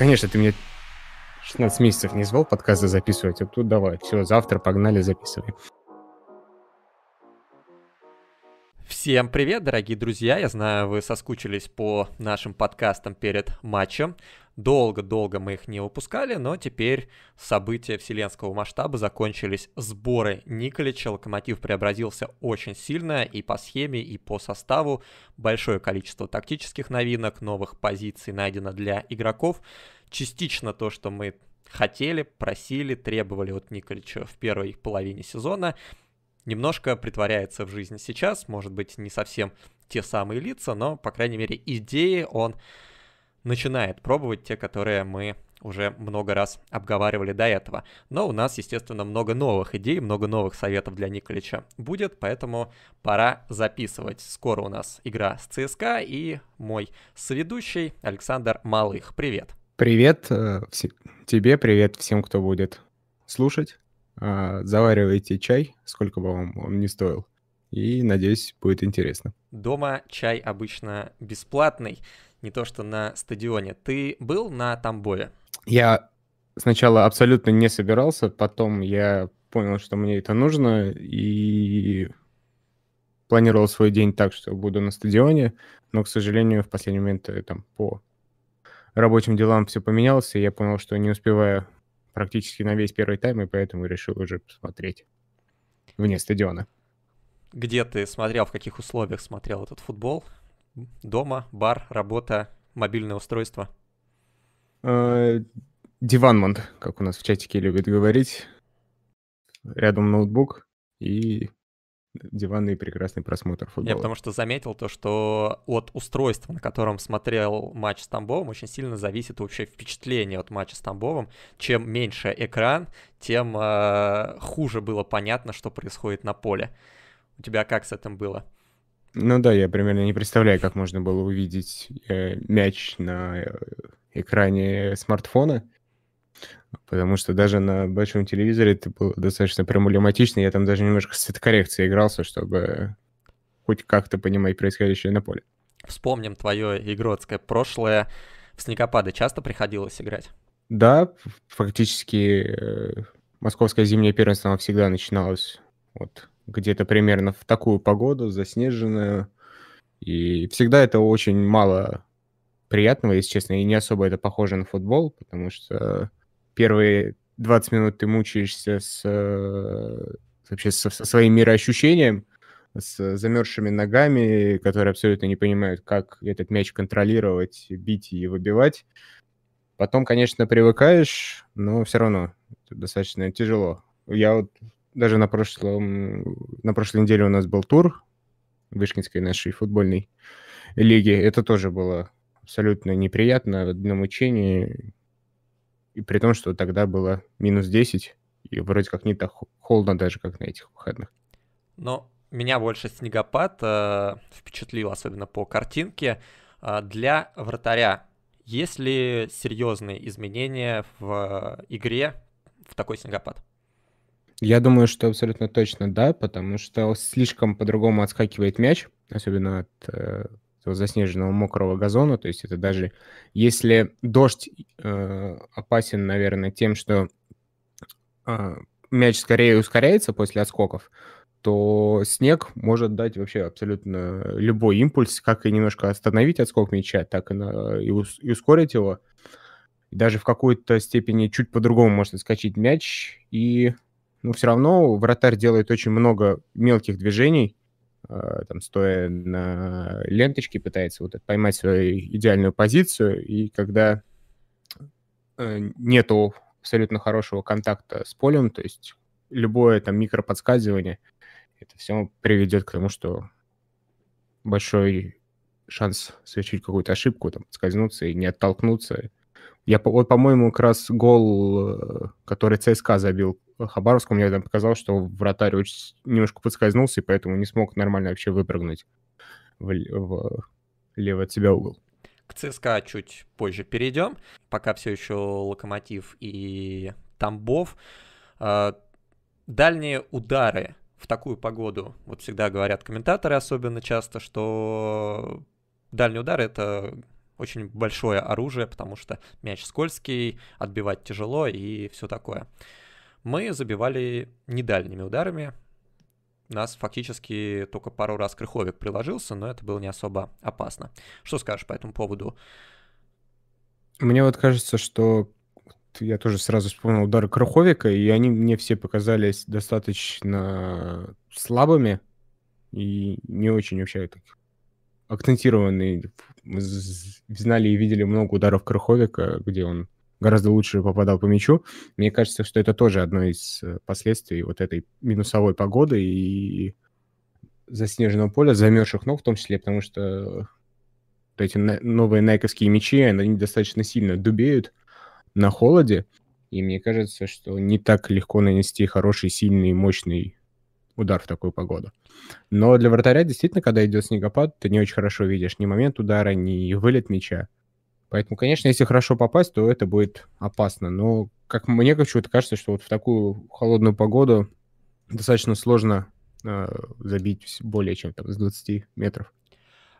Конечно, ты мне 16 месяцев не звал подкасты записывать, а тут давай, все, завтра погнали, записывай. Всем привет, дорогие друзья! Я знаю, вы соскучились по нашим подкастам перед матчем. Долго-долго мы их не выпускали, но теперь события вселенского масштаба закончились. Сборы Николича, Локомотив преобразился очень сильно и по схеме, и по составу. Большое количество тактических новинок, новых позиций найдено для игроков. Частично то, что мы хотели, просили, требовали от Николича в первой половине сезона – немножко притворяется в жизни сейчас. Может быть, не совсем те самые лица, но, по крайней мере, идеи он начинает пробовать, те, которые мы уже много раз обговаривали до этого. Но у нас, естественно, много новых идей, много новых советов для Николича будет, поэтому пора записывать. Скоро у нас игра с ЦСКА и мой соведущий Александр Малых. Привет. Привет э, тебе, привет всем, кто будет слушать. А, заваривайте чай, сколько бы вам он не стоил. И, надеюсь, будет интересно. Дома чай обычно бесплатный, не то что на стадионе. Ты был на Тамбове? Я сначала абсолютно не собирался, потом я понял, что мне это нужно, и планировал свой день так, что буду на стадионе, но, к сожалению, в последний момент э, там по рабочим делам все поменялось, и я понял, что не успеваю практически на весь первый тайм, и поэтому решил уже посмотреть вне стадиона. Где ты смотрел, в каких условиях смотрел этот футбол? Дома, бар, работа, мобильное устройство? Э, диванмонт, как у нас в чатике любят говорить. Рядом ноутбук и диванный прекрасный просмотр футбола. Я потому что заметил то, что от устройства, на котором смотрел матч с Тамбовым, очень сильно зависит вообще впечатление от матча с Тамбовым. Чем меньше экран, тем э, хуже было понятно, что происходит на поле. У тебя как с этим было? Ну да, я примерно не представляю, как можно было увидеть э, мяч на э, экране смартфона. Потому что даже на большом телевизоре это было достаточно проблематично. Я там даже немножко с цветокоррекцией игрался, чтобы хоть как-то понимать происходящее на поле. Вспомним твое игротское прошлое. В снегопады часто приходилось играть? Да, фактически э, московское зимнее первенство всегда начиналось вот где-то примерно в такую погоду, заснеженную. И всегда это очень мало приятного, если честно, и не особо это похоже на футбол, потому что первые 20 минут ты мучаешься с, э, вообще со, со своим мироощущением, с замерзшими ногами, которые абсолютно не понимают, как этот мяч контролировать, бить и выбивать. Потом, конечно, привыкаешь, но все равно достаточно тяжело. Я вот даже на прошлом, на прошлой неделе у нас был тур Вышкинской нашей футбольной лиги. Это тоже было абсолютно неприятно, на мучение. И при том, что тогда было минус 10, и вроде как не так холодно даже, как на этих выходных. Но меня больше снегопад э, впечатлил, особенно по картинке. Э, для вратаря есть ли серьезные изменения в игре в такой снегопад? Я думаю, что абсолютно точно да, потому что слишком по-другому отскакивает мяч, особенно от э, заснеженного мокрого газона. То есть это даже если дождь э, опасен, наверное, тем, что э, мяч скорее ускоряется после отскоков, то снег может дать вообще абсолютно любой импульс, как и немножко остановить отскок мяча, так и, на, и, ус, и ускорить его. Даже в какой-то степени чуть по-другому может отскочить мяч. И ну, все равно вратарь делает очень много мелких движений, а, там, стоя на ленточке, пытается вот поймать свою идеальную позицию, и когда э, нету абсолютно хорошего контакта с полем, то есть любое там микроподсказывание, это все приведет к тому, что большой шанс совершить какую-то ошибку, там, скользнуться и не оттолкнуться. Я, вот, по-моему, как раз гол, э, который ЦСКА забил Хабаровском мне там показалось, что вратарь очень немножко подскользнулся, и поэтому не смог нормально вообще выпрыгнуть в, в левый от себя угол. К ЦСКА чуть позже перейдем. Пока все еще Локомотив и Тамбов. А, дальние удары в такую погоду, вот всегда говорят комментаторы особенно часто, что дальний удар это очень большое оружие, потому что мяч скользкий, отбивать тяжело и все такое. Мы забивали не дальними ударами, нас фактически только пару раз Крыховик приложился, но это было не особо опасно. Что скажешь по этому поводу? Мне вот кажется, что я тоже сразу вспомнил удары Крыховика, и они мне все показались достаточно слабыми и не очень вообще так акцентированные. Знали и видели много ударов Крыховика, где он гораздо лучше попадал по мячу. Мне кажется, что это тоже одно из э, последствий вот этой минусовой погоды и заснеженного поля, замерзших ног в том числе, потому что вот эти новые найковские мячи, они достаточно сильно дубеют на холоде, и мне кажется, что не так легко нанести хороший, сильный, мощный удар в такую погоду. Но для вратаря действительно, когда идет снегопад, ты не очень хорошо видишь ни момент удара, ни вылет мяча. Поэтому, конечно, если хорошо попасть, то это будет опасно. Но, как мне почему-то кажется, что вот в такую холодную погоду достаточно сложно э, забить более чем там с 20 метров.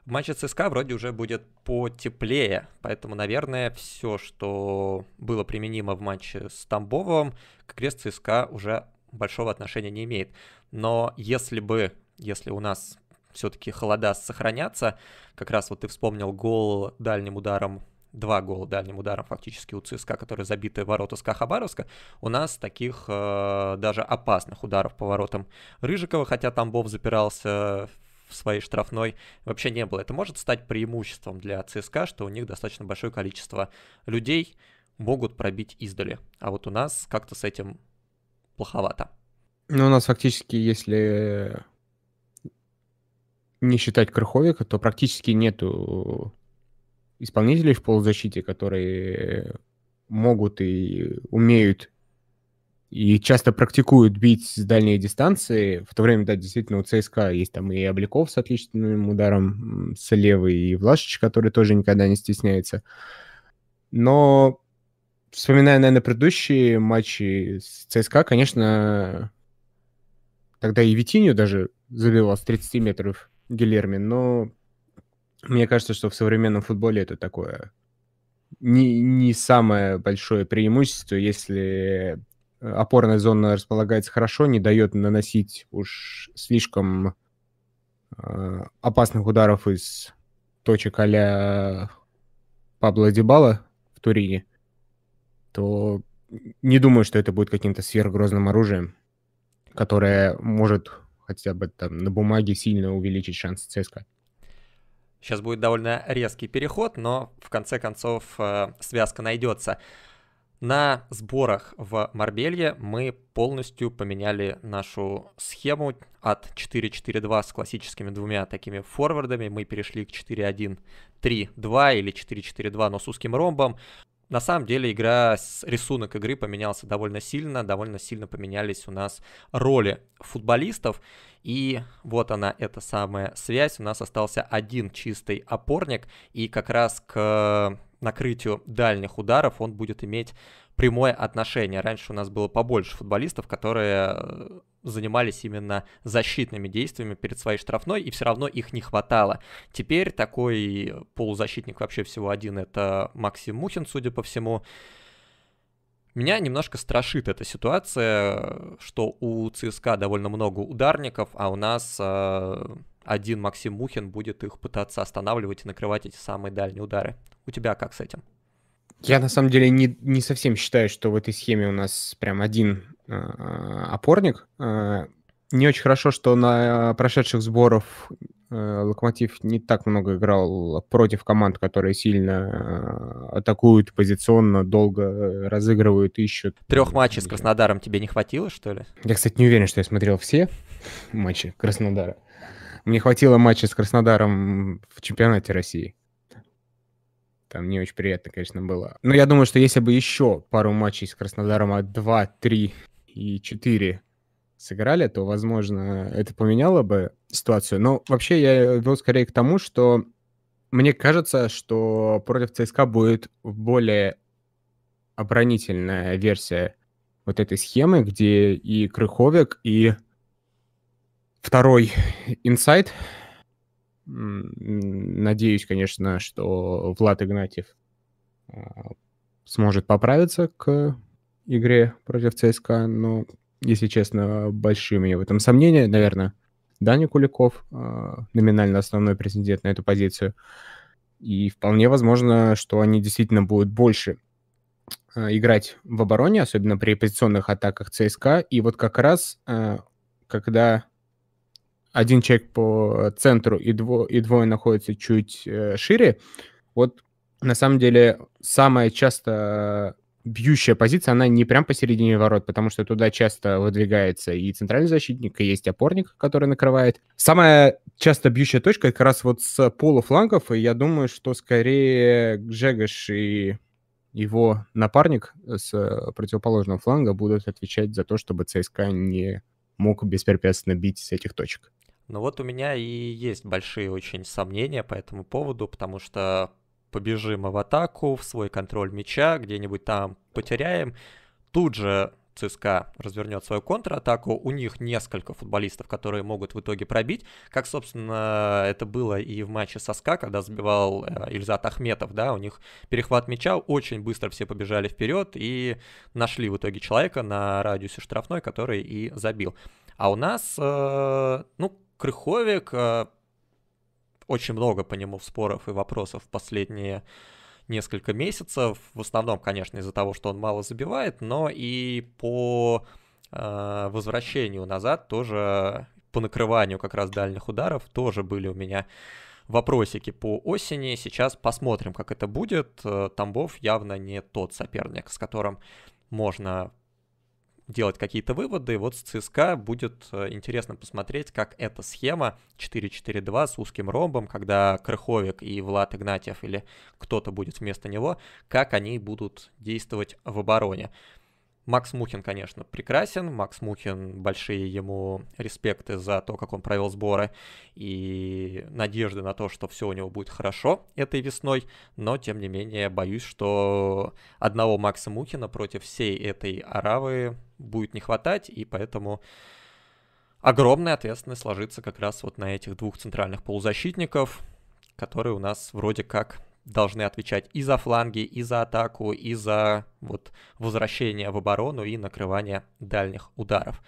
В матче ЦСКА вроде уже будет потеплее, поэтому, наверное, все, что было применимо в матче с Тамбовым, к игре ЦСКА уже большого отношения не имеет. Но если бы, если у нас все-таки холода сохранятся, как раз вот ты вспомнил гол дальним ударом два гола дальним ударом фактически у ЦСКА, которые забиты ворота СКА Хабаровска, у нас таких э, даже опасных ударов по воротам Рыжикова, хотя Тамбов запирался в своей штрафной, вообще не было. Это может стать преимуществом для ЦСКА, что у них достаточно большое количество людей могут пробить издали. А вот у нас как-то с этим плоховато. Ну, у нас фактически, если не считать Крыховика, то практически нету исполнителей в полузащите, которые могут и умеют и часто практикуют бить с дальней дистанции. В то время, да, действительно, у ЦСКА есть там и Обликов с отличным ударом с левой, и Влашич, который тоже никогда не стесняется. Но, вспоминая, наверное, предыдущие матчи с ЦСКА, конечно, тогда и Витиню даже забивал с 30 метров Гилерми, но мне кажется, что в современном футболе это такое не, не самое большое преимущество, если опорная зона располагается хорошо, не дает наносить уж слишком э, опасных ударов из точек а Пабло Дебала в Турине, то не думаю, что это будет каким-то сверхгрозным оружием, которое может хотя бы там на бумаге сильно увеличить шансы ЦСКА. Сейчас будет довольно резкий переход, но в конце концов э, связка найдется. На сборах в Марбелье мы полностью поменяли нашу схему от 4-4-2 с классическими двумя такими форвардами. Мы перешли к 4-1-3-2 или 4-4-2, но с узким ромбом. На самом деле игра, рисунок игры поменялся довольно сильно, довольно сильно поменялись у нас роли футболистов. И вот она, эта самая связь. У нас остался один чистый опорник, и как раз к накрытию дальних ударов он будет иметь прямое отношение. Раньше у нас было побольше футболистов, которые э, занимались именно защитными действиями перед своей штрафной, и все равно их не хватало. Теперь такой полузащитник вообще всего один, это Максим Мухин, судя по всему. Меня немножко страшит эта ситуация, что у ЦСКА довольно много ударников, а у нас э, один Максим Мухин будет их пытаться останавливать и накрывать эти самые дальние удары. У тебя как с этим? Я на самом деле не, не совсем считаю, что в этой схеме у нас прям один э, опорник. Э, не очень хорошо, что на прошедших сборов Э, Локомотив не так много играл против команд, которые сильно э, атакуют позиционно, долго разыгрывают, ищут. Трех матчей с Краснодаром тебе не хватило, что ли? Я, кстати, не уверен, что я смотрел все матчи Краснодара. Мне хватило матча с Краснодаром в чемпионате России. Там не очень приятно, конечно, было. Но я думаю, что если бы еще пару матчей с Краснодаром от 2, 3 и 4 сыграли, то, возможно, это поменяло бы ситуацию. Но вообще я вел скорее к тому, что мне кажется, что против ЦСКА будет более оборонительная версия вот этой схемы, где и Крыховик, и второй инсайт Надеюсь, конечно, что Влад Игнатьев а, сможет поправиться к игре против ЦСКА, но, если честно, большие у меня в этом сомнения. Наверное, Даня Куликов, а, номинально основной претендент на эту позицию. И вполне возможно, что они действительно будут больше а, играть в обороне, особенно при позиционных атаках ЦСКА. И вот как раз, когда один человек по центру и, дво, и двое находятся чуть э, шире, вот на самом деле самая часто бьющая позиция, она не прям посередине ворот, потому что туда часто выдвигается и центральный защитник, и есть опорник, который накрывает. Самая часто бьющая точка как раз вот с полуфлангов, и я думаю, что скорее Джегаш и его напарник с противоположного фланга будут отвечать за то, чтобы ЦСКА не мог беспрепятственно бить с этих точек. Ну вот у меня и есть большие очень сомнения по этому поводу, потому что побежим в атаку, в свой контроль мяча, где-нибудь там потеряем, тут же ЦСКА развернет свою контратаку. У них несколько футболистов, которые могут в итоге пробить, как, собственно, это было и в матче со СКА, когда забивал э, Ильзат Ахметов, да, у них перехват мяча, очень быстро все побежали вперед и нашли в итоге человека на радиусе штрафной, который и забил. А у нас, э, ну, Крыховик, э, очень много по нему споров и вопросов последние несколько месяцев. В основном, конечно, из-за того, что он мало забивает, но и по э, возвращению назад тоже, по накрыванию как раз дальних ударов, тоже были у меня вопросики по осени. Сейчас посмотрим, как это будет. Э, Тамбов явно не тот соперник, с которым можно делать какие-то выводы. Вот с ЦСКА будет э, интересно посмотреть, как эта схема 4-4-2 с узким ромбом, когда Крыховик и Влад Игнатьев или кто-то будет вместо него, как они будут действовать в обороне. Макс Мухин, конечно, прекрасен. Макс Мухин, большие ему респекты за то, как он провел сборы и надежды на то, что все у него будет хорошо этой весной. Но, тем не менее, боюсь, что одного Макса Мухина против всей этой аравы будет не хватать, и поэтому огромная ответственность ложится как раз вот на этих двух центральных полузащитников, которые у нас вроде как должны отвечать и за фланги, и за атаку, и за вот возвращение в оборону и накрывание дальних ударов.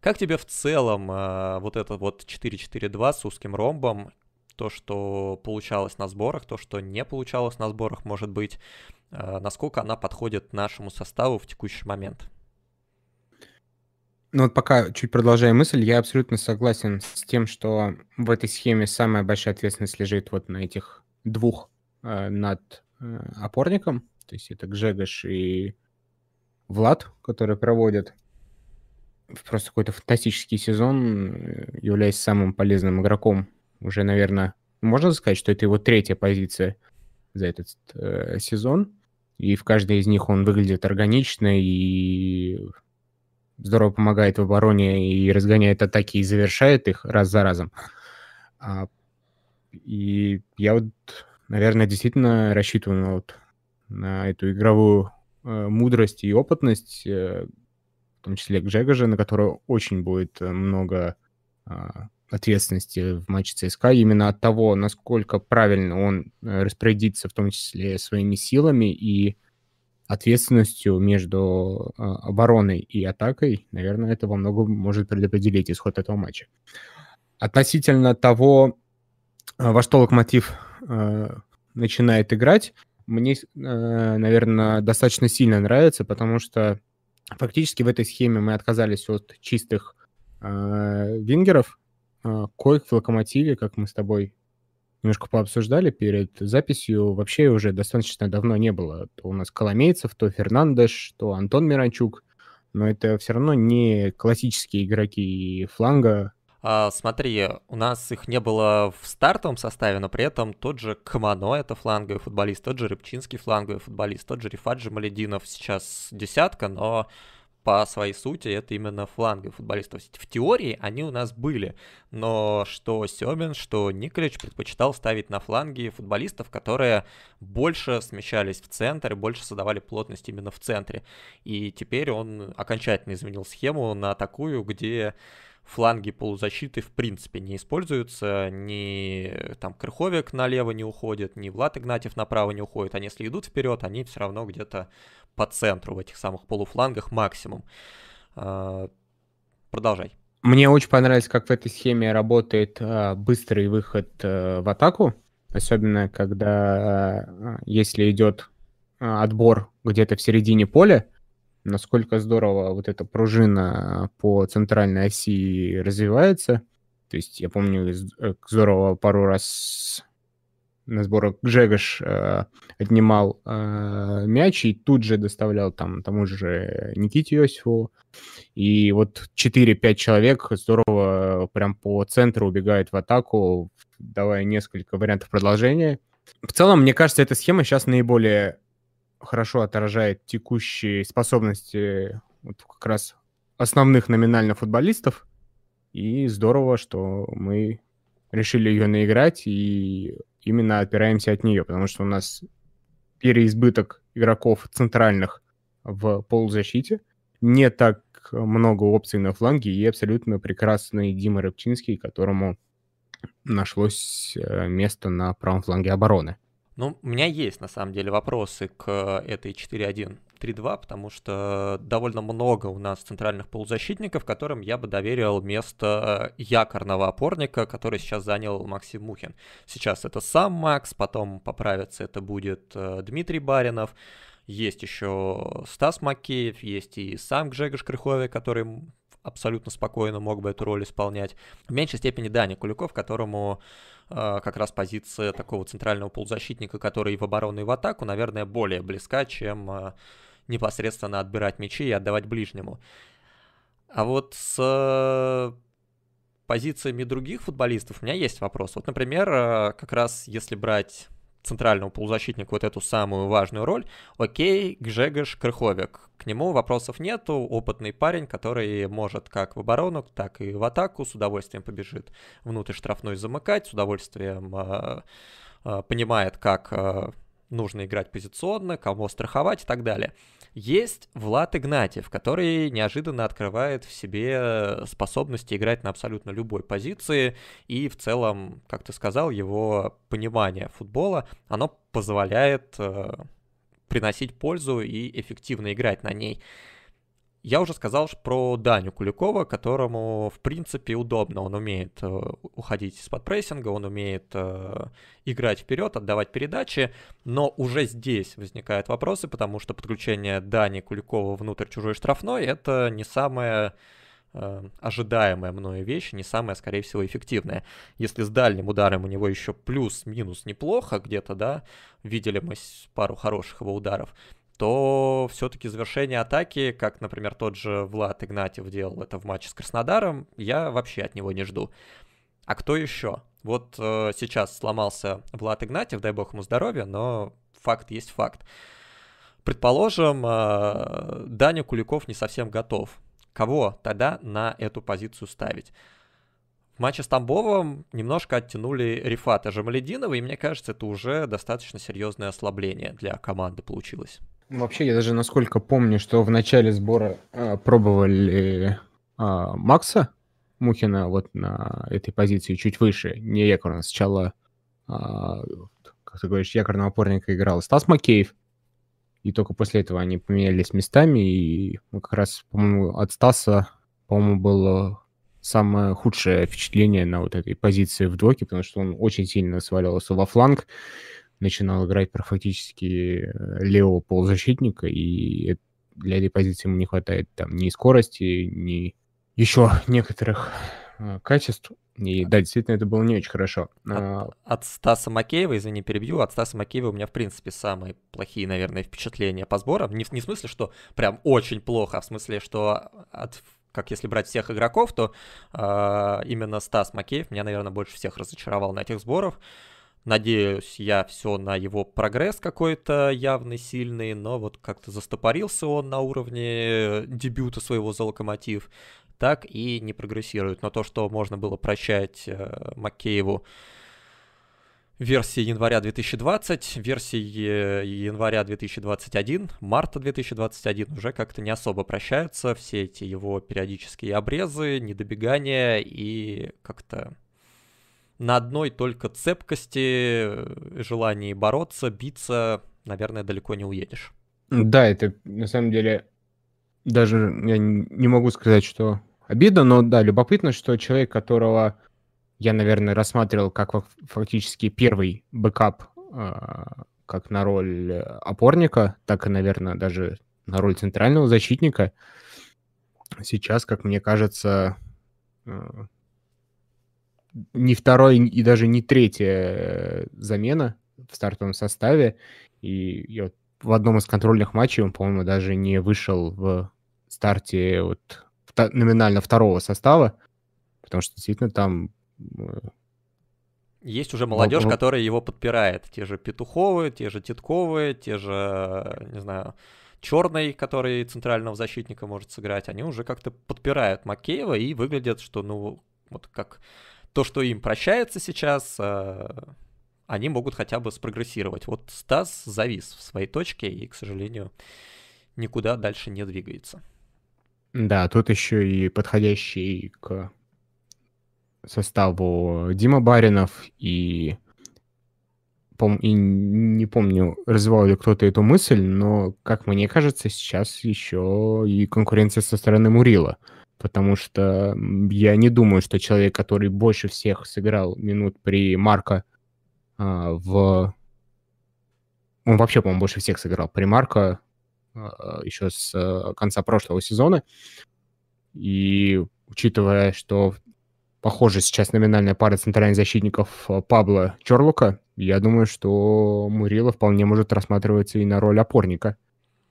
Как тебе в целом э, вот это вот 4-4-2 с узким ромбом, то, что получалось на сборах, то, что не получалось на сборах, может быть, э, насколько она подходит нашему составу в текущий момент? Ну вот пока чуть продолжая мысль, я абсолютно согласен с тем, что в этой схеме самая большая ответственность лежит вот на этих двух над э, опорником. То есть это Гжегош и Влад, которые проводят просто какой-то фантастический сезон, э, являясь самым полезным игроком. Уже, наверное, можно сказать, что это его третья позиция за этот э, сезон. И в каждой из них он выглядит органично и здорово помогает в обороне и разгоняет атаки и завершает их раз за разом. А, и я вот, наверное, действительно рассчитываю на, вот, на эту игровую э, мудрость и опытность, э, в том числе Гжегожа, на которого очень будет много э, ответственности в матче ЦСКА, именно от того, насколько правильно он э, распорядится, в том числе своими силами и ответственностью между э, обороной и атакой, наверное, это во многом может предопределить исход этого матча. Относительно того, э, во что Локомотив э, начинает играть, мне, э, наверное, достаточно сильно нравится, потому что фактически в этой схеме мы отказались от чистых э, вингеров, э, коих в Локомотиве, как мы с тобой немножко пообсуждали перед записью, вообще уже достаточно давно не было. То у нас Коломейцев, то Фернандеш, то Антон Миранчук, но это все равно не классические игроки фланга. А, смотри, у нас их не было в стартовом составе, но при этом тот же Камано, это фланговый футболист, тот же Рыбчинский фланговый футболист, тот же Рифаджи Малединов сейчас десятка, но по своей сути это именно фланги футболистов. В теории они у нас были, но что Семин, что Николич предпочитал ставить на фланги футболистов, которые больше смещались в центр и больше создавали плотность именно в центре. И теперь он окончательно изменил схему на такую, где фланги полузащиты в принципе не используются, ни там Крыховик налево не уходит, ни Влад Игнатьев направо не уходит, они если идут вперед, они все равно где-то по центру в этих самых полуфлангах максимум. А, продолжай. Мне очень понравилось, как в этой схеме работает а, быстрый выход а, в атаку, особенно когда, а, если идет отбор где-то в середине поля, насколько здорово вот эта пружина по центральной оси развивается. То есть я помню, э, здорово пару раз на сборах Гжегош э, отнимал э, мяч и тут же доставлял там тому же Никите Иосифову. И вот 4-5 человек здорово прям по центру убегают в атаку, давая несколько вариантов продолжения. В целом, мне кажется, эта схема сейчас наиболее хорошо отражает текущие способности вот как раз основных номинально футболистов. И здорово, что мы решили ее наиграть и именно опираемся от нее, потому что у нас переизбыток игроков центральных в полузащите, не так много опций на фланге и абсолютно прекрасный Дима Рыбчинский, которому нашлось э, место на правом фланге обороны. Ну, у меня есть, на самом деле, вопросы к этой 4-1-3-2, потому что довольно много у нас центральных полузащитников, которым я бы доверил место якорного опорника, который сейчас занял Максим Мухин. Сейчас это сам Макс, потом поправится это будет э, Дмитрий Баринов, есть еще Стас Макеев, есть и сам Гжегош Крыховик, который абсолютно спокойно мог бы эту роль исполнять. В меньшей степени Даня Куликов, которому э, как раз позиция такого центрального полузащитника, который и в оборону, и в атаку, наверное, более близка, чем э, непосредственно отбирать мячи и отдавать ближнему. А вот с э, позициями других футболистов у меня есть вопрос. Вот, например, э, как раз если брать центральному полузащитнику вот эту самую важную роль, окей, Гжегош Крыховик. К нему вопросов нету, опытный парень, который может как в оборону, так и в атаку, с удовольствием побежит внутрь штрафной замыкать, с удовольствием э, э, понимает, как э, нужно играть позиционно, кого страховать и так далее. Есть Влад Игнатьев, который неожиданно открывает в себе способности играть на абсолютно любой позиции, и в целом, как ты сказал, его понимание футбола, оно позволяет э, приносить пользу и эффективно играть на ней. Я уже сказал про Даню Куликова, которому, в принципе, удобно. Он умеет э, уходить из-под прессинга, он умеет э, играть вперед, отдавать передачи, но уже здесь возникают вопросы, потому что подключение Дани Куликова внутрь чужой штрафной — это не самое э, ожидаемая мною вещь, не самая, скорее всего, эффективная. Если с дальним ударом у него еще плюс-минус неплохо где-то, да, видели мы пару хороших его ударов, то все-таки завершение атаки, как, например, тот же Влад Игнатьев делал это в матче с Краснодаром, я вообще от него не жду. А кто еще? Вот э, сейчас сломался Влад Игнатьев, дай бог ему здоровья, но факт есть факт. Предположим, э, Даня Куликов не совсем готов. Кого тогда на эту позицию ставить? В матче с Тамбовым немножко оттянули Рифата Жамалединова, и мне кажется, это уже достаточно серьезное ослабление для команды получилось. Вообще, я даже насколько помню, что в начале сбора э, пробовали э, Макса Мухина вот на этой позиции чуть выше, не якорно. Сначала, э, как ты говоришь, якорного опорника играл Стас Макеев, и только после этого они поменялись местами, и ну, как раз, по-моему, от Стаса, по-моему, было самое худшее впечатление на вот этой позиции в доке, потому что он очень сильно сваливался во фланг, начинал играть про фактически э, левого полузащитника, и для этой позиции ему не хватает там ни скорости, ни еще некоторых э, качеств. И да, действительно, это было не очень хорошо. От, а... от Стаса Макеева, извини, перебью, от Стаса Макеева у меня, в принципе, самые плохие, наверное, впечатления по сборам. Не, не в смысле, что прям очень плохо, а в смысле, что от как если брать всех игроков, то э, именно Стас Макеев меня, наверное, больше всех разочаровал на этих сборах. Надеюсь я все на его прогресс какой-то явный, сильный, но вот как-то застопорился он на уровне дебюта своего за Локомотив, так и не прогрессирует. Но то, что можно было прощать э, Макееву версии января 2020, версии января 2021, марта 2021 уже как-то не особо прощаются. Все эти его периодические обрезы, недобегания и как-то на одной только цепкости, э, желании бороться, биться, наверное, далеко не уедешь. Да, это на самом деле даже я не могу сказать, что обидно, но да, любопытно, что человек, которого я, наверное, рассматривал как фактически первый backup а, как на роль опорника, так и, наверное, даже на роль центрального защитника. Сейчас, как мне кажется, а, не второй и даже не третья замена в стартовом составе. И я вот в одном из контрольных матчей он, по-моему, даже не вышел в старте вот номинально второго состава, потому что действительно там... Э, Есть уже молодежь, которая его подпирает. Те же Петуховы, те же Титковы, те же, не знаю, Черный, который центрального защитника может сыграть, они уже как-то подпирают Макеева и выглядят, что, ну, вот как то, что им прощается сейчас, э, они могут хотя бы спрогрессировать. Вот Стас завис в своей точке и, к сожалению, никуда дальше не двигается. Да, тут еще и подходящий к составу Дима Баринов и, пом- и не помню, развивал ли кто-то эту мысль, но, как мне кажется, сейчас еще и конкуренция со стороны Мурила. Потому что я не думаю, что человек, который больше всех сыграл минут при Марко а, в... Он вообще, по-моему, больше всех сыграл при Марко а, еще с э, конца прошлого сезона. И учитывая, что похоже сейчас номинальная пара центральных защитников э, Пабло Чорлука, я думаю, что Мурила вполне может рассматриваться и на роль опорника.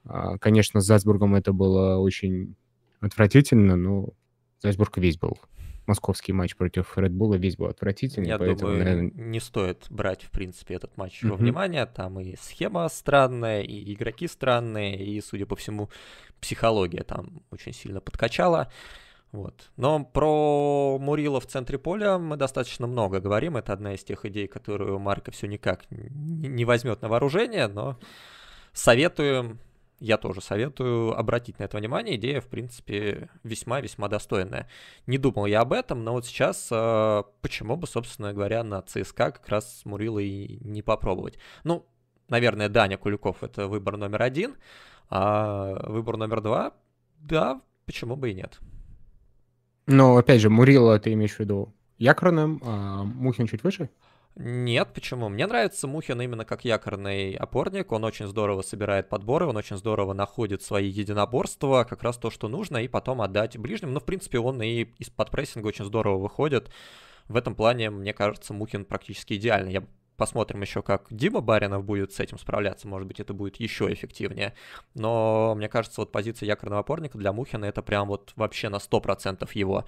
А, конечно, с Зальцбургом это было очень отвратительно, но Зальцбург весь был московский матч против Bull весь был отвратительный. Я поэтому, думаю, наверное... не стоит брать, в принципе, этот матч mm-hmm. во внимание. Там и схема странная, и игроки странные, и, судя по всему, психология там очень сильно подкачала. Вот. Но про Мурила в центре поля мы достаточно много говорим. Это одна из тех идей, которую Марка все никак не возьмет на вооружение, но советуем я тоже советую обратить на это внимание. Идея, в принципе, весьма-весьма достойная. Не думал я об этом, но вот сейчас э, почему бы, собственно говоря, на ЦСКА как раз с Мурилой не попробовать. Ну, наверное, Даня Куликов — это выбор номер один, а выбор номер два — да, почему бы и нет. Но, опять же, Мурила ты имеешь в виду якорным, а Мухин чуть выше? Нет, почему? Мне нравится Мухин именно как якорный опорник. Он очень здорово собирает подборы, он очень здорово находит свои единоборства, как раз то, что нужно, и потом отдать ближним. Но, в принципе, он и из-под прессинга очень здорово выходит. В этом плане, мне кажется, Мухин практически идеальный. Я Посмотрим еще, как Дима Баринов будет с этим справляться. Может быть, это будет еще эффективнее. Но мне кажется, вот позиция якорного опорника для Мухина это прям вот вообще на 100% его.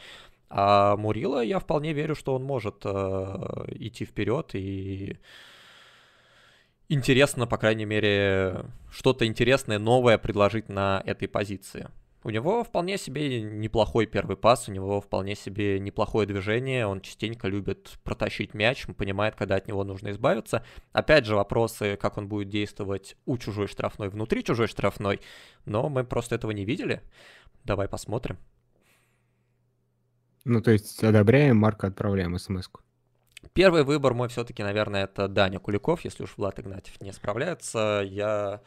А Мурила, я вполне верю, что он может э, идти вперед и интересно, по крайней мере, что-то интересное, новое предложить на этой позиции. У него вполне себе неплохой первый пас, у него вполне себе неплохое движение, он частенько любит протащить мяч, он понимает, когда от него нужно избавиться. Опять же, вопросы, как он будет действовать у чужой штрафной, внутри чужой штрафной, но мы просто этого не видели. Давай посмотрим. Ну, то есть одобряем, Марка отправляем смс -ку. Первый выбор мой все-таки, наверное, это Даня Куликов, если уж Влад Игнатьев не справляется. Я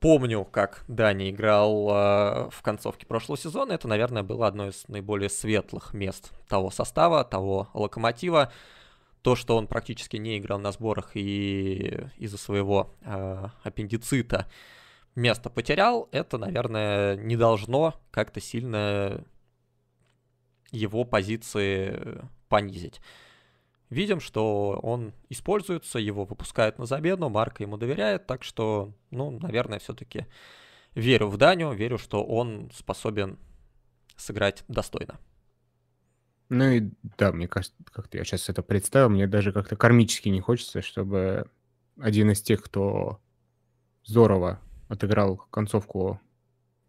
помню, как Даня играл э, в концовке прошлого сезона. Это, наверное, было одно из наиболее светлых мест того состава, того локомотива. То, что он практически не играл на сборах и из-за своего э, аппендицита место потерял, это, наверное, не должно как-то сильно его позиции понизить. Видим, что он используется, его выпускают на замену, Марка ему доверяет, так что, ну, наверное, все-таки верю в Даню, верю, что он способен сыграть достойно. Ну и да, мне кажется, как-то я сейчас это представил, мне даже как-то кармически не хочется, чтобы один из тех, кто здорово отыграл концовку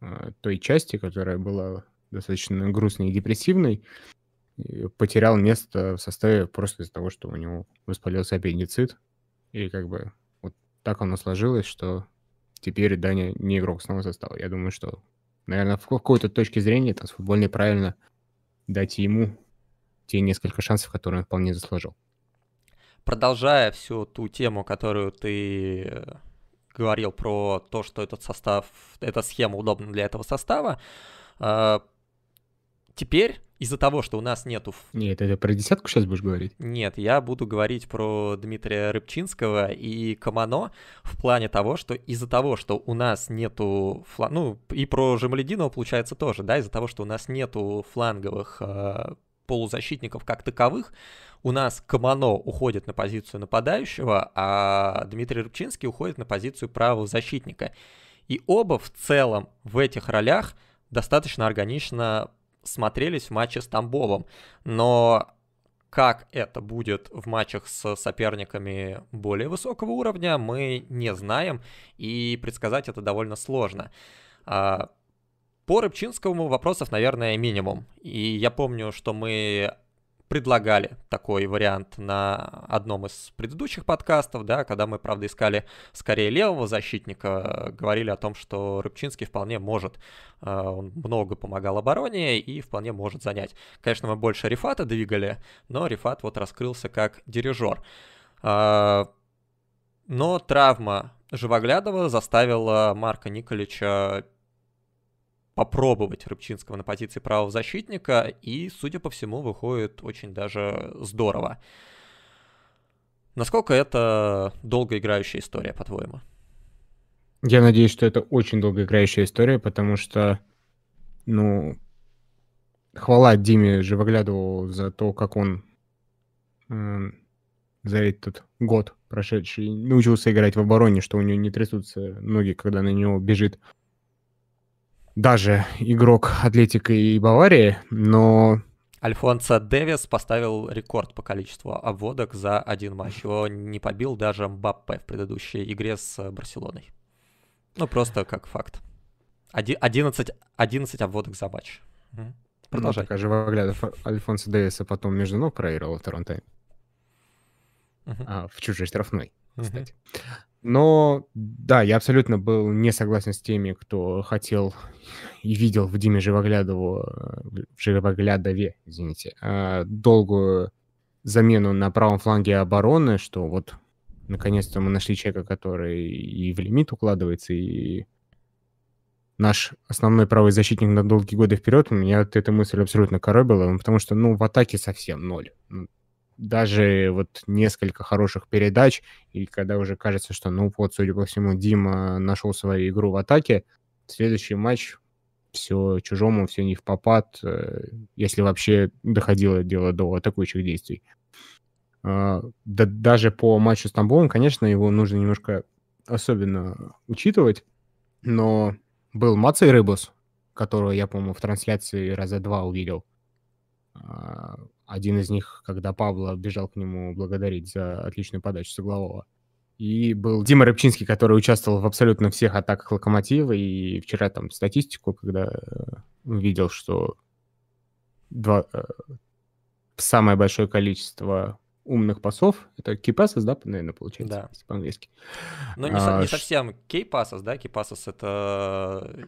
э, той части, которая была достаточно грустной и депрессивной, потерял место в составе просто из-за того, что у него воспалился аппендицит. И как бы вот так оно сложилось, что теперь Даня не игрок основного состава. Я думаю, что, наверное, в какой-то точке зрения, там, с футбольной правильно дать ему те несколько шансов, которые он вполне заслужил. Продолжая всю ту тему, которую ты э, говорил про то, что этот состав, эта схема удобна для этого состава, э, теперь из-за того, что у нас нету... Нет, это про десятку сейчас будешь говорить? Нет, я буду говорить про Дмитрия Рыбчинского и Камано в плане того, что из-за того, что у нас нету... Флан... Ну, и про Жемалединова получается тоже, да, из-за того, что у нас нету фланговых э, полузащитников как таковых, у нас Камано уходит на позицию нападающего, а Дмитрий Рыбчинский уходит на позицию правого защитника. И оба в целом в этих ролях достаточно органично смотрелись в матче с Тамбовом. Но как это будет в матчах с соперниками более высокого уровня, мы не знаем, и предсказать это довольно сложно. А, по Рыбчинскому вопросов, наверное, минимум. И я помню, что мы предлагали такой вариант на одном из предыдущих подкастов, да, когда мы, правда, искали скорее левого защитника, говорили о том, что Рыбчинский вполне может, э, он много помогал обороне и вполне может занять. Конечно, мы больше Рифата двигали, но Рифат вот раскрылся как дирижер. Э, но травма Живоглядова заставила Марка Николича попробовать Рыбчинского на позиции правого защитника, и, судя по всему, выходит очень даже здорово. Насколько это долгоиграющая история, по-твоему? Я надеюсь, что это очень долгоиграющая история, потому что, ну, хвала Диме Живоглядову за то, как он э, за этот год прошедший научился играть в обороне, что у него не трясутся ноги, когда на него бежит даже игрок Атлетика и Баварии, но... Альфонсо Дэвис поставил рекорд по количеству обводок за один матч. Его не побил даже Мбаппе в предыдущей игре с Барселоной. Ну, просто как факт. 11, 11 обводок за матч. Продолжай. Ну, так, а живоглядов Альфонсо Дэвиса потом между ног проиграл в Торонто. Uh-huh. А, в чужой штрафной, кстати. Uh-huh. Но да, я абсолютно был не согласен с теми, кто хотел и видел в Диме Живоглядову, э, в Живоглядове, извините, э, долгую замену на правом фланге обороны, что вот наконец-то мы нашли человека, который и в лимит укладывается, и наш основной правый защитник на долгие годы вперед, меня вот эта мысль абсолютно коробила, потому что, ну, в атаке совсем ноль даже вот несколько хороших передач, и когда уже кажется, что, ну вот, судя по всему, Дима нашел свою игру в атаке, следующий матч все чужому, все не в попад, э, если вообще доходило дело до атакующих действий. А, да, даже по матчу с Тамбовым, конечно, его нужно немножко особенно учитывать, но был Мацей Рыбус, которого я, по-моему, в трансляции раза два увидел. Один из них, когда Павло бежал к нему благодарить за отличную подачу с углового. И был Дима Рыбчинский, который участвовал в абсолютно всех атаках Локомотива. И вчера там статистику, когда э, видел, что два, э, самое большое количество умных пасов. Это passes, да, наверное, получается, да. по-английски. Но не, а, не совсем passes, да, passes это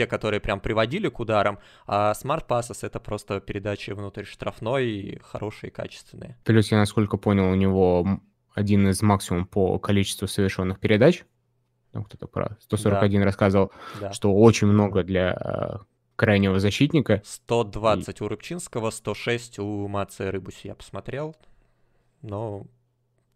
те, которые прям приводили к ударам, а Smart Passes — это просто передачи внутрь штрафной, хорошие, качественные. Плюс, я насколько понял, у него один из максимум по количеству совершенных передач. Там кто-то про 141 да. рассказывал, да. что очень много для э, крайнего защитника. 120 и... у Рыбчинского, 106 у Мацы Рыбуси я посмотрел. Но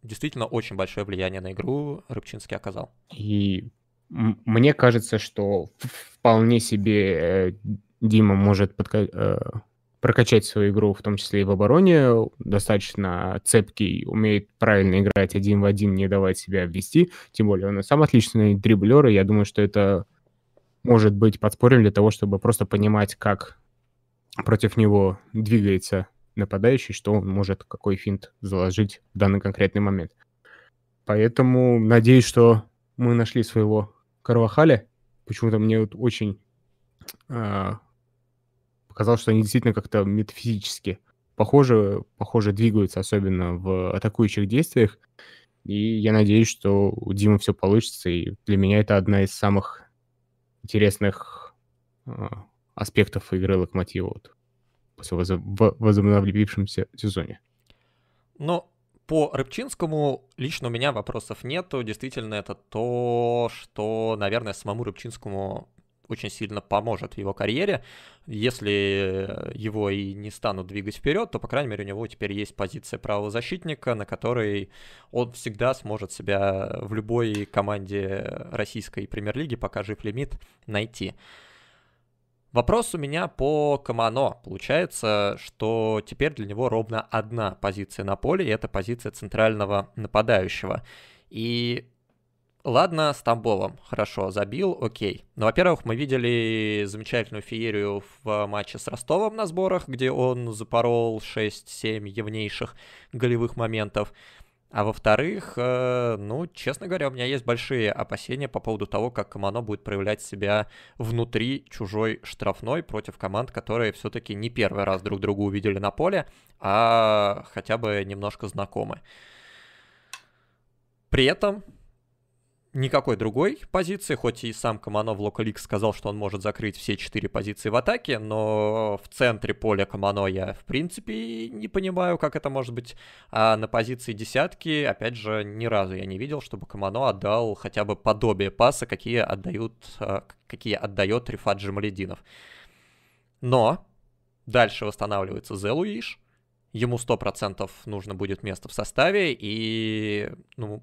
действительно очень большое влияние на игру Рыбчинский оказал. И мне кажется, что вполне себе э, Дима может подка- э, прокачать свою игру, в том числе и в обороне, достаточно цепкий, умеет правильно играть один в один, не давать себя ввести, тем более он сам отличный дриблер, и я думаю, что это может быть подспорьем для того, чтобы просто понимать, как против него двигается нападающий, что он может какой финт заложить в данный конкретный момент. Поэтому надеюсь, что мы нашли своего Карвахаля. Почему-то мне вот очень а, показалось, что они действительно как-то метафизически похоже, похоже двигаются, особенно в атакующих действиях. И я надеюсь, что у Димы все получится. И для меня это одна из самых интересных э, аспектов игры Локомотива вот, в возобновившемся сезоне. Ну, по Рыбчинскому лично у меня вопросов нету. Действительно, это то, что, наверное, самому Рыбчинскому очень сильно поможет в его карьере. Если его и не станут двигать вперед, то, по крайней мере, у него теперь есть позиция правого защитника, на которой он всегда сможет себя в любой команде российской премьер-лиги, пока жив лимит, найти. Вопрос у меня по Камано. Получается, что теперь для него ровно одна позиция на поле, и это позиция центрального нападающего. И Ладно, с Тамбовом, хорошо, забил, окей. Но, во-первых, мы видели замечательную феерию в матче с Ростовом на сборах, где он запорол 6-7 явнейших голевых моментов. А во-вторых, э, ну, честно говоря, у меня есть большие опасения по поводу того, как Камано будет проявлять себя внутри чужой штрафной против команд, которые все-таки не первый раз друг друга увидели на поле, а хотя бы немножко знакомы. При этом никакой другой позиции, хоть и сам Камано в Local сказал, что он может закрыть все четыре позиции в атаке, но в центре поля Камано я в принципе не понимаю, как это может быть. А на позиции десятки, опять же, ни разу я не видел, чтобы Камано отдал хотя бы подобие паса, какие отдают, а, какие отдает Рифат Джамалединов. Но дальше восстанавливается Зелуиш, ему 100% нужно будет место в составе, и ну,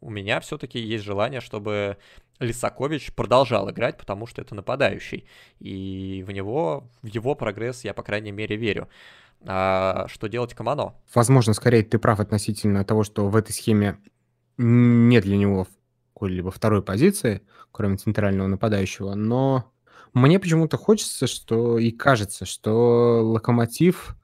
у меня все-таки есть желание, чтобы Лисакович продолжал играть, потому что это нападающий. И в него, в его прогресс я, по крайней мере, верю. А что делать Камано? Возможно, скорее ты прав относительно того, что в этой схеме нет для него какой-либо второй позиции, кроме центрального нападающего, но мне почему-то хочется, что и кажется, что Локомотив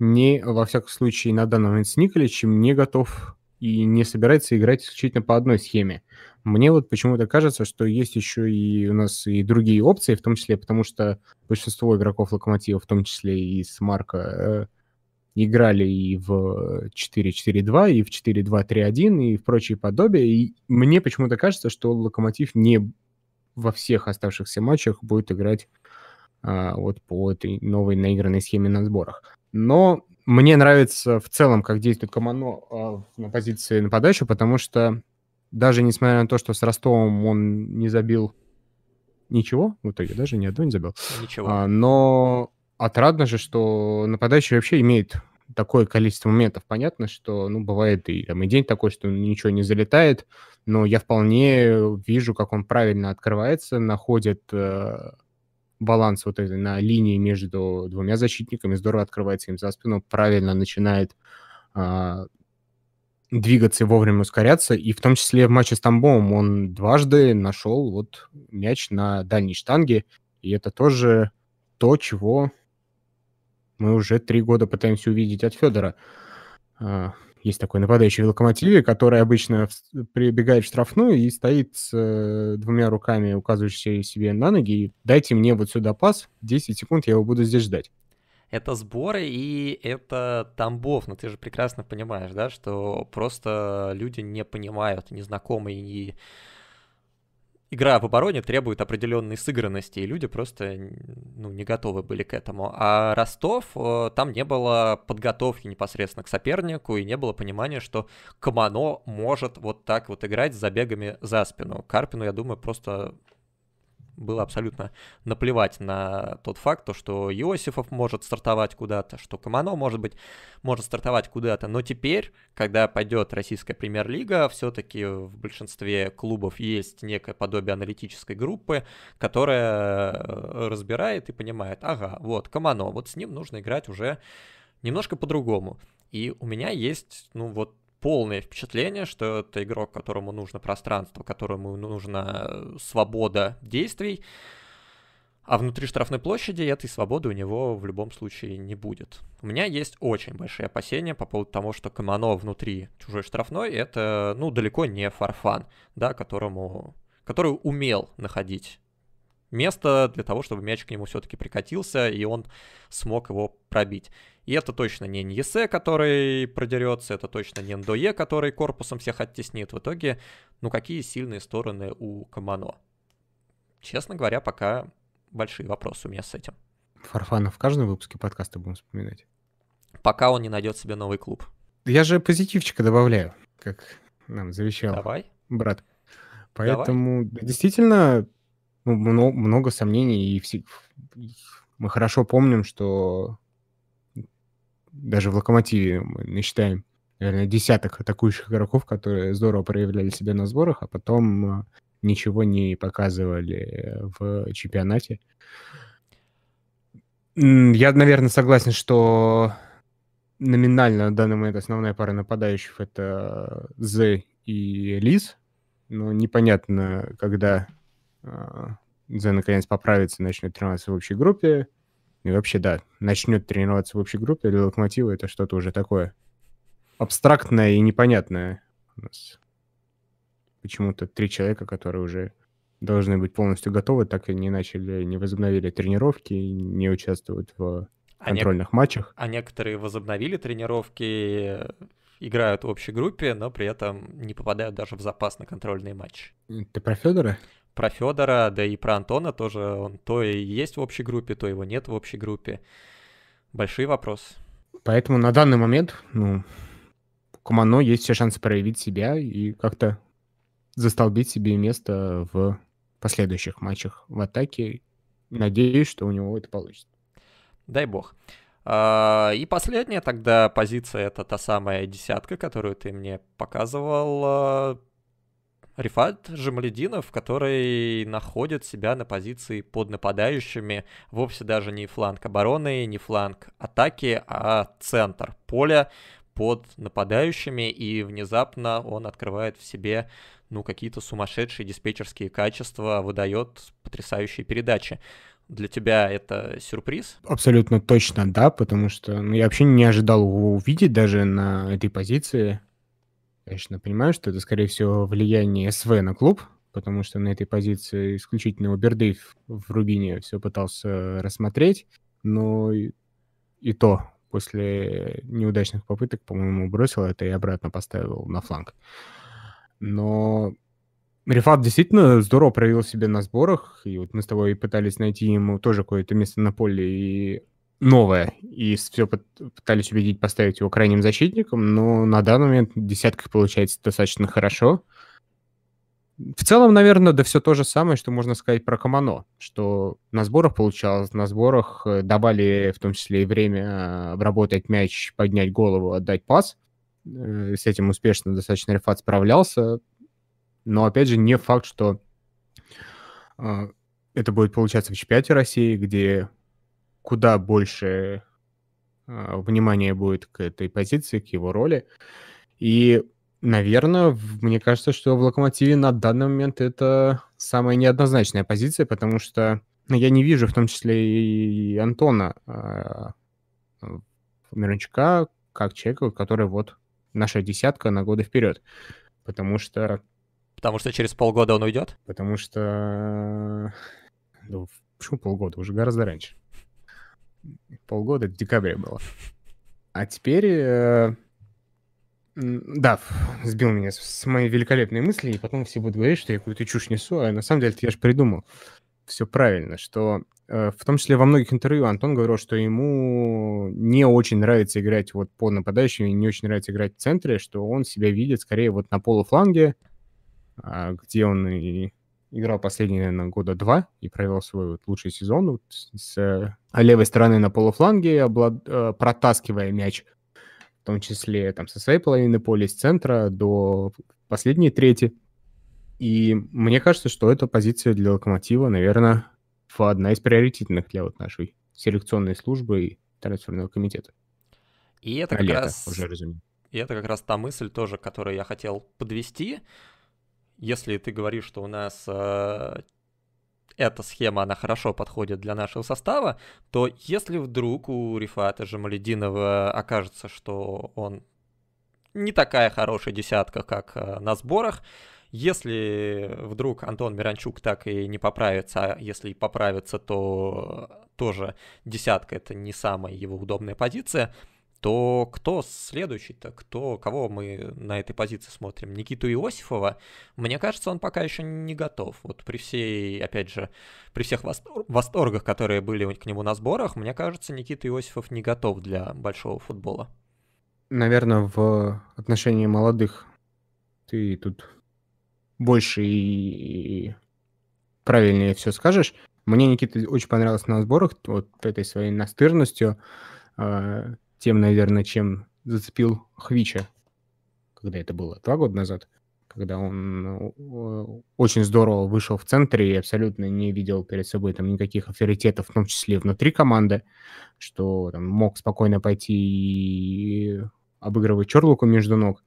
не, во всяком случае, на данный момент с Николичем не готов и не собирается играть исключительно по одной схеме. Мне вот почему-то кажется, что есть еще и у нас и другие опции, в том числе потому, что большинство игроков Локомотива, в том числе и с Марка, э, играли и в 4-4-2, и в 4-2-3-1, и в прочие подобия. И мне почему-то кажется, что Локомотив не во всех оставшихся матчах будет играть а, вот по этой новой наигранной схеме на сборах. Но мне нравится в целом, как действует Камано э, на позиции нападающего, потому что даже несмотря на то, что с Ростовом он не забил ничего, в итоге даже ни одного не забил. Ничего. А, но отрадно же, что нападающий вообще имеет такое количество моментов. Понятно, что, ну, бывает и, там, и день такой, что ничего не залетает, но я вполне вижу, как он правильно открывается, находит э, баланс вот этой на линии между двумя защитниками, здорово открывается им за спину, правильно начинает а, двигаться и вовремя ускоряться. И в том числе в матче с Тамбовым он дважды нашел вот мяч на дальней штанге. И это тоже то, чего мы уже три года пытаемся увидеть от Федора. А, есть такой нападающий в «Локомотиве», который обычно прибегает в штрафную и стоит с э, двумя руками, указывающими себе на ноги, и «дайте мне вот сюда пас, 10 секунд, я его буду здесь ждать». Это сборы и это Тамбов, но ты же прекрасно понимаешь, да, что просто люди не понимают, незнакомые и игра в обороне требует определенной сыгранности, и люди просто ну, не готовы были к этому. А Ростов, э, там не было подготовки непосредственно к сопернику, и не было понимания, что Камано может вот так вот играть с забегами за спину. Карпину, я думаю, просто было абсолютно наплевать на тот факт, то, что Иосифов может стартовать куда-то, что Камано, может быть, может стартовать куда-то. Но теперь, когда пойдет российская премьер-лига, все-таки в большинстве клубов есть некое подобие аналитической группы, которая э, разбирает и понимает, ага, вот, Камано, вот с ним нужно играть уже немножко по-другому. И у меня есть, ну вот, полное впечатление, что это игрок, которому нужно пространство, которому нужна э, свобода действий, а внутри штрафной площади этой свободы у него в любом случае не будет. У меня есть очень большие опасения по поводу того, что Камано внутри чужой штрафной это, ну, далеко не фарфан, да, которому, который умел находить место для того, чтобы мяч к нему все-таки прикатился, и он смог его пробить. И это точно не Ньесе, который продерется, это точно не Ндое, который корпусом всех оттеснит. В итоге, ну какие сильные стороны у Камано? Честно говоря, пока большие вопросы у меня с этим. Фарфанов в каждом выпуске подкаста будем вспоминать. Пока он не найдет себе новый клуб. Я же позитивчика добавляю, как нам завещал Давай. брат. Поэтому Давай. действительно ну, много, много сомнений, и все, мы хорошо помним, что даже в «Локомотиве» мы насчитаем, наверное, десяток атакующих игроков, которые здорово проявляли себя на сборах, а потом э, ничего не показывали в чемпионате. Я, наверное, согласен, что номинально на данный момент основная пара нападающих — это З и Лиз, но непонятно, когда а, Зе наконец поправится, начнет тренироваться в общей группе. И вообще, да, начнет тренироваться в общей группе для Локомотива, это что-то уже такое абстрактное и непонятное у нас. Почему-то три человека, которые уже должны быть полностью готовы, так и не начали, не возобновили тренировки, не участвуют в контрольных а матчах. А некоторые возобновили тренировки, играют в общей группе, но при этом не попадают даже в запас на контрольные матчи. Ты про Федора? Про Федора, да и про Антона тоже. Он то и есть в общей группе, то его нет в общей группе. Большие вопросы. Поэтому на данный момент, ну, Кумано есть все шансы проявить себя и как-то застолбить себе место в последующих матчах в атаке. Надеюсь, что у него это получится. Дай бог. А, и последняя тогда позиция, это та самая десятка, которую ты мне показывал. Рифат Жамалединов, который находит себя на позиции под нападающими, вовсе даже не фланг обороны, не фланг атаки, а центр поля под нападающими, и внезапно он открывает в себе ну, какие-то сумасшедшие диспетчерские качества, выдает потрясающие передачи. Для тебя это сюрприз? Абсолютно точно, да, потому что ну, я вообще не ожидал его увидеть даже на этой позиции. Конечно, понимаю, что это, скорее всего, влияние СВ на клуб, потому что на этой позиции исключительно Убердей в Рубине все пытался рассмотреть, но и, и то после неудачных попыток, по-моему, бросил это и обратно поставил на фланг. Но Рифат действительно здорово проявил себя на сборах, и вот мы с тобой пытались найти ему тоже какое-то место на поле и новое, и все пытались убедить поставить его крайним защитником, но на данный момент десятка получается достаточно хорошо. В целом, наверное, да все то же самое, что можно сказать про Камано, что на сборах получалось, на сборах э, давали в том числе и время обработать мяч, поднять голову, отдать пас. Э, с этим успешно достаточно Рифат справлялся. Но, опять же, не факт, что э, это будет получаться в чемпионате России, где куда больше э, внимания будет к этой позиции, к его роли. И, наверное, мне кажется, что в «Локомотиве» на данный момент это самая неоднозначная позиция, потому что я не вижу в том числе и Антона э, Мирончука как человека, который вот наша десятка на годы вперед. Потому что Потому что через полгода он уйдет? Потому что... Ну, почему полгода? Уже гораздо раньше. Полгода, в декабре было. А теперь... Э... Да, сбил меня с моей великолепной мысли, и потом все будут говорить, что я какую-то чушь несу, а на самом деле я же придумал все правильно, что э, в том числе во многих интервью Антон говорил, что ему не очень нравится играть вот по нападающим, не очень нравится играть в центре, что он себя видит скорее вот на полуфланге, а, где он и играл последние, наверное, года два и провел свой вот лучший сезон вот с э, левой стороны на полуфланге, облад... Э, протаскивая мяч, в том числе там со своей половины поля, с центра до последней трети. И мне кажется, что эта позиция для Локомотива, наверное, одна из приоритетных для вот нашей селекционной службы и трансферного комитета. И это как раз... уже. И это как раз та мысль тоже, которую я хотел подвести если ты говоришь, что у нас э, эта схема, она хорошо подходит для нашего состава, то если вдруг у Рифата Жамалединова окажется, что он не такая хорошая десятка, как э, на сборах, Если вдруг Антон Миранчук так и не поправится, а если и поправится, то тоже десятка — это не самая его удобная позиция, то кто следующий-то? Кто, кого мы на этой позиции смотрим? Никиту Иосифова? Мне кажется, он пока еще не готов. Вот при всей, опять же, при всех восторгах, которые были к нему на сборах, мне кажется, Никита Иосифов не готов для большого футбола. Наверное, в отношении молодых ты тут больше и правильнее все скажешь. Мне Никита очень понравился на сборах, вот этой своей настырностью, а, тем, наверное, чем зацепил Хвича, когда это было, два года назад, когда он очень здорово вышел в центре и абсолютно не видел перед собой там никаких авторитетов, в том числе внутри команды, что там, мог спокойно пойти и обыгрывать Чорлуку между ног.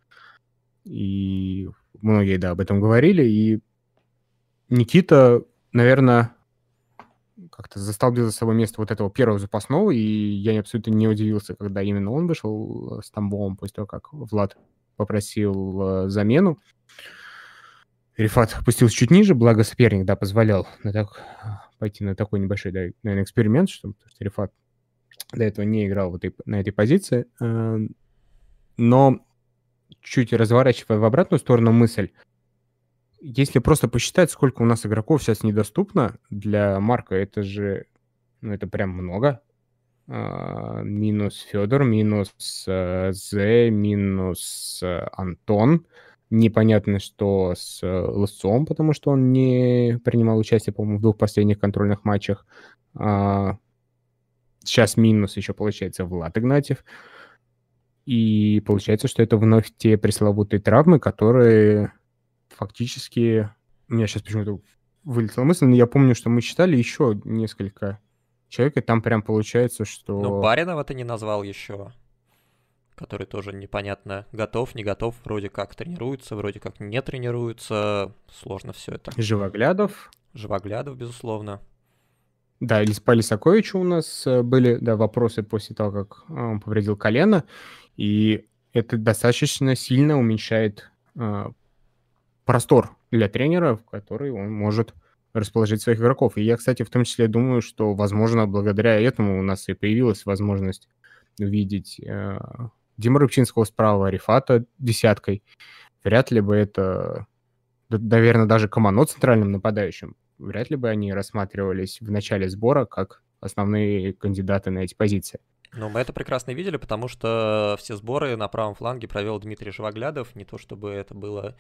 И многие, да, об этом говорили. И Никита, наверное, как-то застолбил за собой место вот этого первого запасного, и я абсолютно не удивился, когда именно он вышел с Тамбовым после того, как Влад попросил э, замену. Рифат опустился чуть ниже, благо соперник, да, позволял на так, пойти на такой небольшой, да, наверное, эксперимент, что, Рифат до этого не играл в этой, на этой позиции. Э, но чуть разворачивая в обратную сторону мысль, если просто посчитать, сколько у нас игроков сейчас недоступно для Марка, это же, ну, это прям много. А, минус Федор, минус э, З, минус э, Антон. Непонятно, что с Лысцом, потому что он не принимал участие, по-моему, в двух последних контрольных матчах. А, сейчас минус еще получается Влад Игнатьев. И получается, что это вновь те пресловутые травмы, которые фактически... У меня сейчас почему-то вылетела мысль, но я помню, что мы считали еще несколько человек, и там прям получается, что... Ну, Баринова ты не назвал еще, который тоже непонятно, готов, не готов, вроде как тренируется, вроде как не тренируется, сложно все это. Живоглядов. Живоглядов, безусловно. Да, или по Лисаковичу у нас э, были да, вопросы после того, как а, он повредил колено, и это достаточно сильно уменьшает а, простор для тренера, в который он может расположить своих игроков. И я, кстати, в том числе думаю, что, возможно, благодаря этому у нас и появилась возможность увидеть э, Дима Рыбчинского справа, Рифата десяткой. Вряд ли бы это, наверное, даже Камано центральным нападающим, вряд ли бы они рассматривались в начале сбора как основные кандидаты на эти позиции. Ну, мы это прекрасно видели, потому что все сборы на правом фланге провел Дмитрий Живоглядов. Не то чтобы это было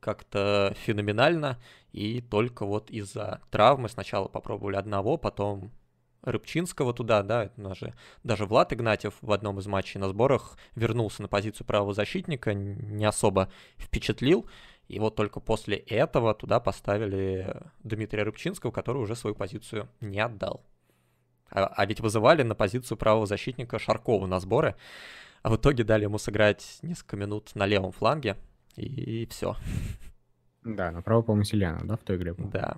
как-то феноменально, и только вот из-за травмы сначала попробовали одного, потом Рыбчинского туда, да, даже, даже Влад Игнатьев в одном из матчей на сборах вернулся на позицию правого защитника, не особо впечатлил, и вот только после этого туда поставили Дмитрия Рыбчинского, который уже свою позицию не отдал. А, а ведь вызывали на позицию правого защитника Шаркова на сборы, а в итоге дали ему сыграть несколько минут на левом фланге, и, и все. Да, направо, по-моему, Селяна, да, в той игре? Да.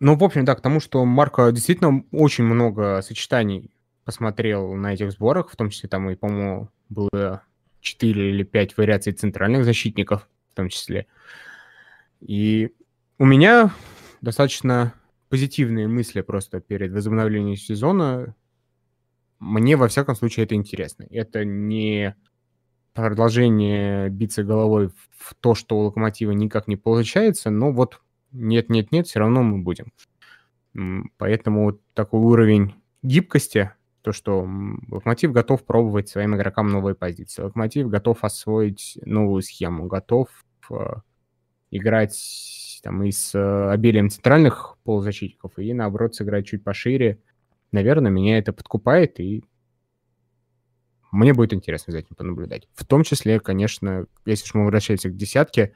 Ну, в общем, да, к тому, что Марко действительно очень много сочетаний посмотрел на этих сборах, в том числе там и, по-моему, было 4 или 5 вариаций центральных защитников в том числе. И у меня достаточно позитивные мысли просто перед возобновлением сезона. Мне, во всяком случае, это интересно. Это не продолжение биться головой в то, что у Локомотива никак не получается, но вот нет-нет-нет, все равно мы будем. Поэтому такой уровень гибкости, то, что Локомотив готов пробовать своим игрокам новые позиции, Локомотив готов освоить новую схему, готов э, играть там и с э, обилием центральных полузащитников, и наоборот сыграть чуть пошире. Наверное, меня это подкупает, и мне будет интересно за этим понаблюдать. В том числе, конечно, если мы возвращаемся к десятке,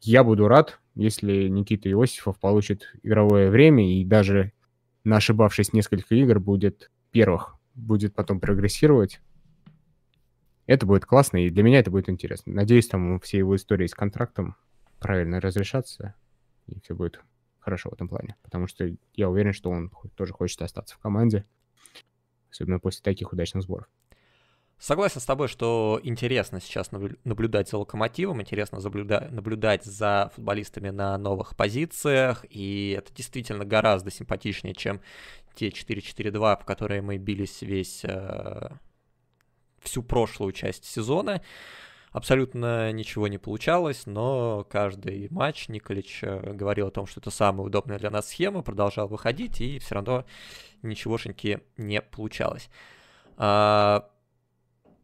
я буду рад, если Никита Иосифов получит игровое время и даже, ошибавшись несколько игр, будет первых, будет потом прогрессировать. Это будет классно, и для меня это будет интересно. Надеюсь, там все его истории с контрактом правильно разрешатся и все будет хорошо в этом плане. Потому что я уверен, что он тоже хочет остаться в команде, особенно после таких удачных сборов. Согласен с тобой, что интересно сейчас наблюдать за локомотивом, интересно наблюдать за футболистами на новых позициях, и это действительно гораздо симпатичнее, чем те 4-4-2, в которые мы бились весь э, всю прошлую часть сезона. Абсолютно ничего не получалось, но каждый матч Николич э, говорил о том, что это самая удобная для нас схема, продолжал выходить, и все равно ничегошеньки не получалось. А,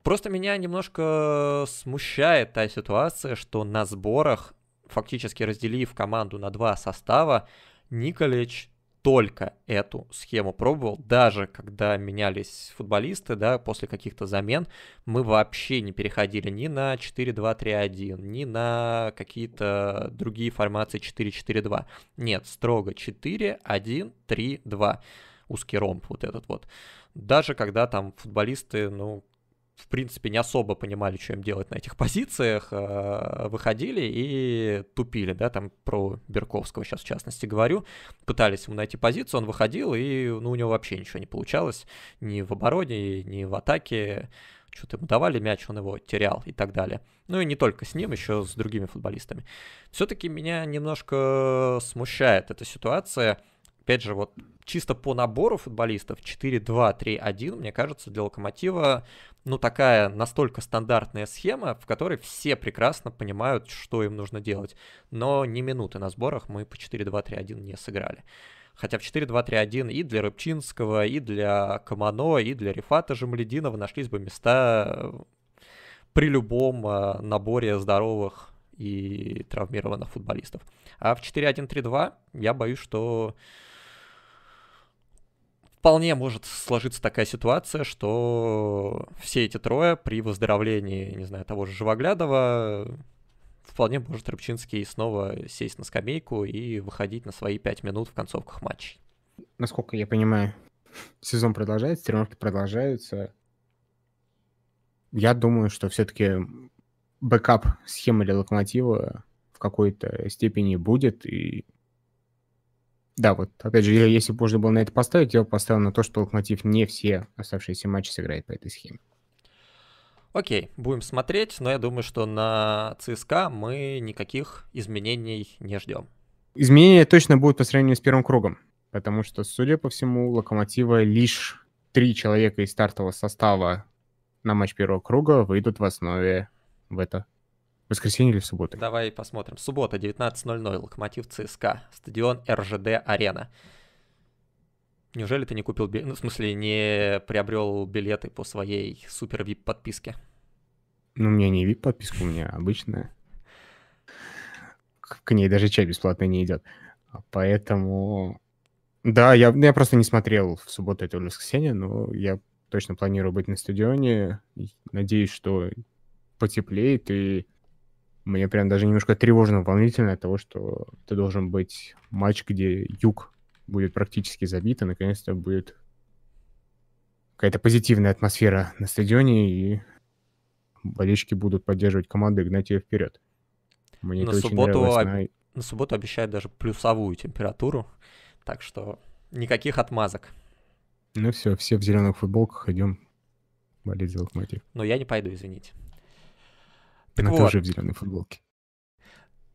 Просто меня немножко смущает та ситуация, что на сборах, фактически разделив команду на два состава, Николич только эту схему пробовал, даже когда менялись футболисты, да, после каких-то замен, мы вообще не переходили ни на 4-2-3-1, ни на какие-то другие формации 4-4-2. Нет, строго 4-1-3-2. Узкий ромб вот этот вот. Даже когда там футболисты, ну, в принципе, не особо понимали, что им делать на этих позициях, а, выходили и тупили, да, там про Берковского сейчас в частности говорю, пытались ему найти позицию, он выходил, и ну, у него вообще ничего не получалось, ни в обороне, ни в атаке, что-то ему давали мяч, он его терял и так далее. Ну и не только с ним, еще с другими футболистами. Все-таки меня немножко смущает эта ситуация. Опять же, вот чисто по набору футболистов 4-2-3-1, мне кажется, для Локомотива ну, такая настолько стандартная схема, в которой все прекрасно понимают, что им нужно делать. Но ни минуты на сборах мы по 4-2-3-1 не сыграли. Хотя в 4-2-3-1 и для Рыбчинского, и для Камано, и для Рифата Жамалединова нашлись бы места при любом э, наборе здоровых и травмированных футболистов. А в 4-1-3-2 я боюсь, что вполне может сложиться такая ситуация, что все эти трое при выздоровлении, не знаю, того же Живоглядова, вполне может Рыбчинский снова сесть на скамейку и выходить на свои пять минут в концовках матчей. Насколько я понимаю, сезон продолжается, тренировки продолжаются. Я думаю, что все-таки backup схемы для Локомотива в какой-то степени будет, и да, вот опять же, если бы можно было на это поставить, я бы поставил на то, что Локомотив не все оставшиеся матчи сыграет по этой схеме. Окей, будем смотреть, но я думаю, что на ЦСКА мы никаких изменений не ждем. Изменения точно будут по сравнению с первым кругом, потому что, судя по всему, у Локомотива лишь три человека из стартового состава на матч первого круга выйдут в основе в это воскресенье или в субботу? Давай посмотрим. Суббота, 19.00, Локомотив ЦСКА, стадион РЖД Арена. Неужели ты не купил, ну, в смысле, не приобрел билеты по своей супер вип подписке? Ну, у меня не вип подписка, у меня обычная. К ней даже чай бесплатно не идет. Поэтому... Да, я, я просто не смотрел в субботу это воскресенье, но я точно планирую быть на стадионе. Надеюсь, что потеплеет, и мне прям даже немножко тревожно, волнительно от того, что это должен быть матч, где юг будет практически забит, и наконец-то будет какая-то позитивная атмосфера на стадионе, и болельщики будут поддерживать команду и гнать ее вперед. Мне на это субботу, очень нравилось. На... на субботу обещают даже плюсовую температуру, так что никаких отмазок. Ну все, все в зеленых футболках идем болеть за локомотив. Но я не пойду, извините. Так Она вот. тоже в зеленой футболке.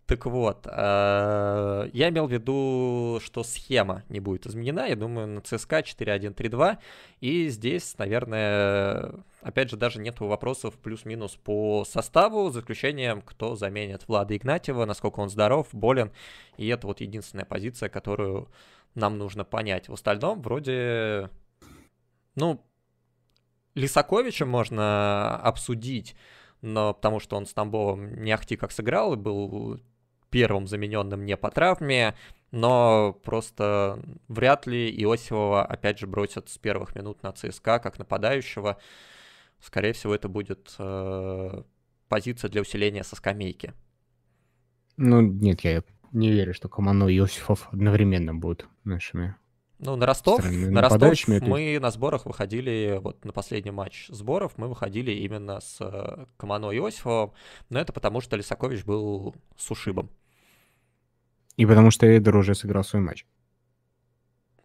Так вот, э, я имел в виду, что схема не будет изменена. Я думаю, на ЦСКА 4-1-3-2. И здесь, наверное, опять же, даже нету вопросов плюс-минус по составу, за исключением, кто заменит Влада Игнатьева, насколько он здоров, болен. И это вот единственная позиция, которую нам нужно понять. В остальном, вроде, ну, Лисаковича можно обсудить но потому что он с Тамбовым не ахти как сыграл и был первым замененным не по травме, но просто вряд ли Иосифова опять же бросят с первых минут на ЦСКА как нападающего. Скорее всего, это будет э, позиция для усиления со скамейки. Ну, нет, я не верю, что Комано и Иосифов одновременно будут нашими ну, на Ростов, на Ростов мы на сборах выходили, вот на последний матч сборов мы выходили именно с э, Камано Иосифовым, но это потому, что Лисакович был с ушибом. И потому что Эдер уже сыграл свой матч.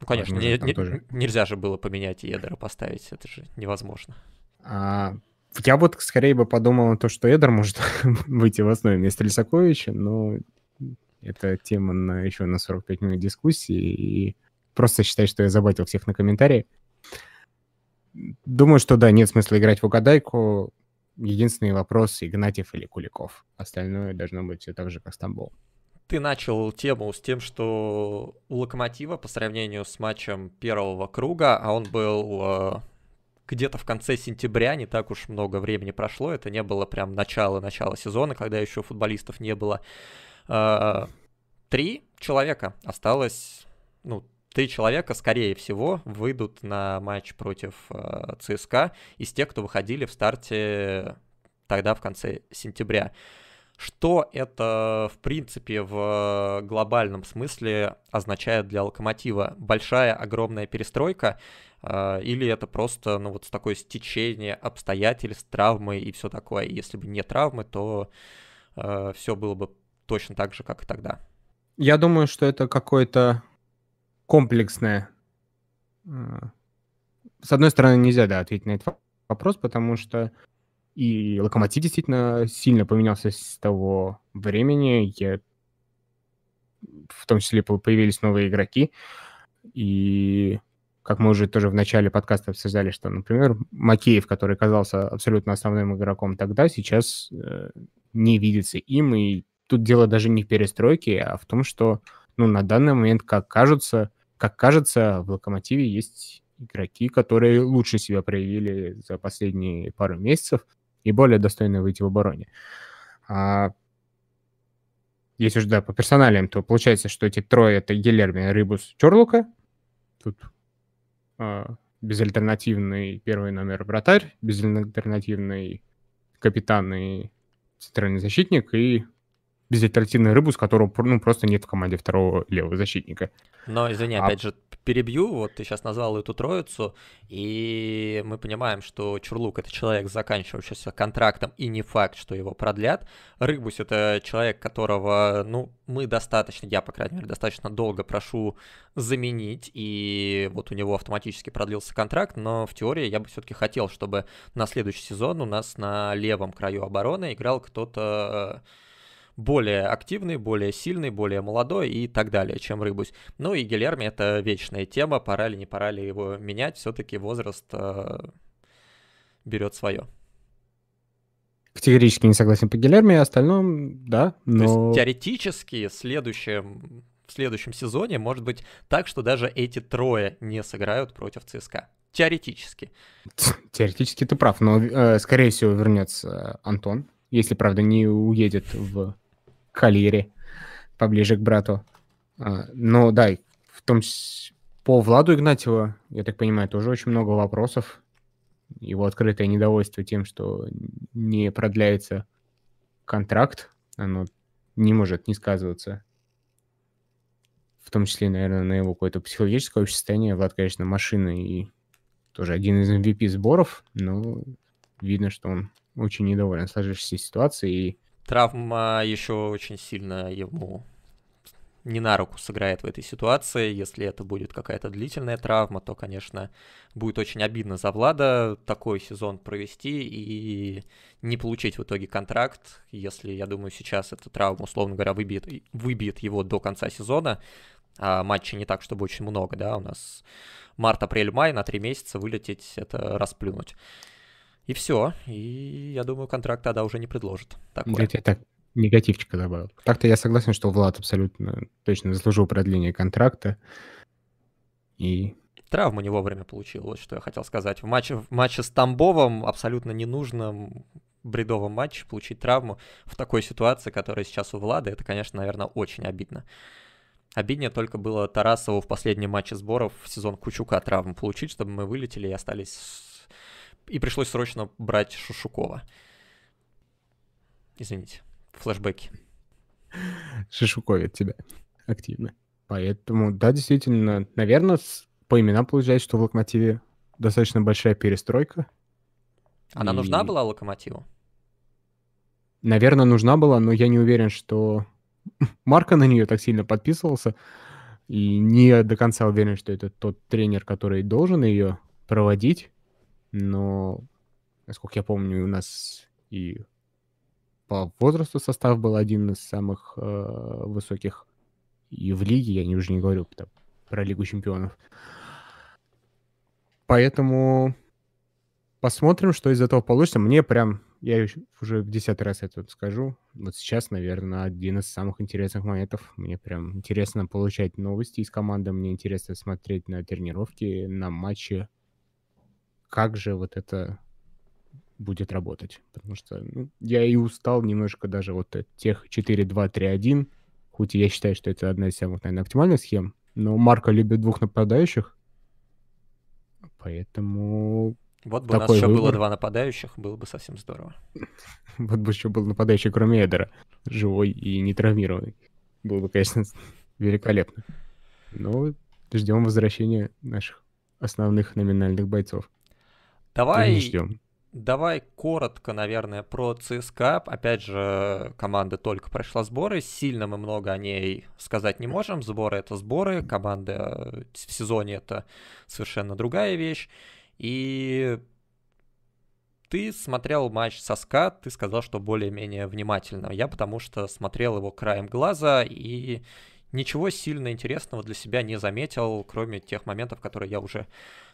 Ну, конечно, не, не, тоже... нельзя же было поменять Эдера, поставить, это же невозможно. А Я вот скорее бы подумал то, что Эдер может выйти в основе вместо Лисаковича, но это тема на еще на 45 минут дискуссии, и просто считай, что я заботил всех на комментарии. Думаю, что да, нет смысла играть в угадайку. Единственный вопрос — Игнатьев или Куликов. Остальное должно быть все так же, как Стамбул. Ты начал тему с тем, что у Локомотива по сравнению с матчем первого круга, а он был э, где-то в конце сентября, не так уж много времени прошло, это не было прям начало-начало сезона, когда еще футболистов не было. Э, три человека осталось, ну, три человека, скорее всего, выйдут на матч против э, ЦСКА из тех, кто выходили в старте тогда в конце сентября. Что это, в принципе, в глобальном смысле означает для локомотива? Большая, огромная перестройка? Э, или это просто, ну, вот такое стечение обстоятельств, травмы и все такое? Если бы не травмы, то э, все было бы точно так же, как и тогда. Я думаю, что это какое-то комплексное. А, с одной стороны, нельзя, да, ответить на этот вопрос, потому что и Локомотив действительно сильно поменялся с того времени. Я... В том числе появились новые игроки. И как мы уже тоже в начале подкаста обсуждали, что, например, Макеев, который казался абсолютно основным игроком тогда, сейчас э, не видится им. И тут дело даже не в перестройке, а в том, что ну, на данный момент, как кажется, как кажется, в «Локомотиве» есть игроки, которые лучше себя проявили за последние пару месяцев и более достойны выйти в обороне. А если уж, да, по персоналиям, то получается, что эти трое — это Гелерми, Рыбус, Чорлука. Тут а, безальтернативный первый номер вратарь, безальтернативный капитан и центральный защитник и безальтернативную рыбу, с которого ну, просто нет в команде второго левого защитника. Но, извини, а... опять же, перебью, вот ты сейчас назвал эту троицу, и мы понимаем, что Чурлук — это человек, заканчивающийся контрактом, и не факт, что его продлят. Рыбусь — это человек, которого, ну, мы достаточно, я, по крайней мере, достаточно долго прошу заменить, и вот у него автоматически продлился контракт, но в теории я бы все-таки хотел, чтобы на следующий сезон у нас на левом краю обороны играл кто-то более активный, более сильный, более молодой и так далее, чем Рыбусь. Ну и Гильерми это вечная тема, пора ли, не пора ли его менять, все-таки возраст э, берет свое. Категорически не согласен по Гильерми, остальном, да, но... То есть теоретически следующем, в следующем сезоне может быть так, что даже эти трое не сыграют против ЦСКА. Теоретически. Теоретически ты прав, но, э, скорее всего, вернется Антон, если, правда, не уедет в Калире, поближе к брату. А, но да, в том по Владу Игнатьеву, я так понимаю, тоже очень много вопросов. Его открытое недовольство тем, что не продляется контракт, оно не может не сказываться. В том числе, наверное, на его какое-то психологическое состояние. Влад, конечно, машина и тоже один из MVP сборов, но видно, что он очень недоволен сложившейся ситуацией. Травма еще очень сильно ему не на руку сыграет в этой ситуации. Если это будет какая-то длительная травма, то, конечно, будет очень обидно за Влада такой сезон провести и не получить в итоге контракт. Если, я думаю, сейчас эта травма, условно говоря, выбьет, выбьет его до конца сезона, а матчей не так, чтобы очень много, да, у нас март, апрель, май на три месяца вылететь, это расплюнуть. И все. И я думаю, контракт тогда уже не предложит. Такое. Я так негативчика добавил. Так-то я согласен, что Влад абсолютно точно заслужил продление контракта. И травму не вовремя получил, вот что я хотел сказать. В матче, в матче с Тамбовым абсолютно ненужном бредовом матче получить травму в такой ситуации, которая сейчас у Влада, это, конечно, наверное, очень обидно. Обиднее только было Тарасову в последнем матче сборов в сезон Кучука травму получить, чтобы мы вылетели и остались и пришлось срочно брать Шушукова. Извините, флешбеки. Шишуковит тебя активно. Поэтому, да, действительно, наверное, по именам получается, что в Локомотиве достаточно большая перестройка. Она и... нужна была Локомотиву? Наверное, нужна была, но я не уверен, что Марка на нее так сильно подписывался. И не до конца уверен, что это тот тренер, который должен ее проводить но насколько я помню, у нас и по возрасту состав был один из самых э, высоких и в лиге, я не, уже не говорю там, про Лигу чемпионов. Поэтому посмотрим, что из этого получится. Мне прям, я уже в десятый раз это скажу, вот сейчас, наверное, один из самых интересных моментов. Мне прям интересно получать новости из команды, мне интересно смотреть на тренировки, на матчи. Как же вот это будет работать. Потому что ну, я и устал немножко даже вот от тех 4-2-3-1, хоть и я считаю, что это одна из самых, наверное, оптимальных схем, но Марко любит двух нападающих, поэтому... Вот бы у нас еще выбор. было два нападающих, было бы совсем здорово. Вот бы еще был нападающий, кроме Эдера, живой и не травмированный. Было бы, конечно, великолепно. Но ждем возвращения наших основных номинальных бойцов. Давай ждем. Давай коротко, наверное, про ЦСКА. Опять же, команда только прошла сборы. Сильно мы много о ней сказать не можем. Сборы — это сборы, команда в сезоне — это совершенно другая вещь. И ты смотрел матч со СКА, ты сказал, что более-менее внимательно. Я потому что смотрел его краем глаза и ничего сильно интересного для себя не заметил, кроме тех моментов, которые я уже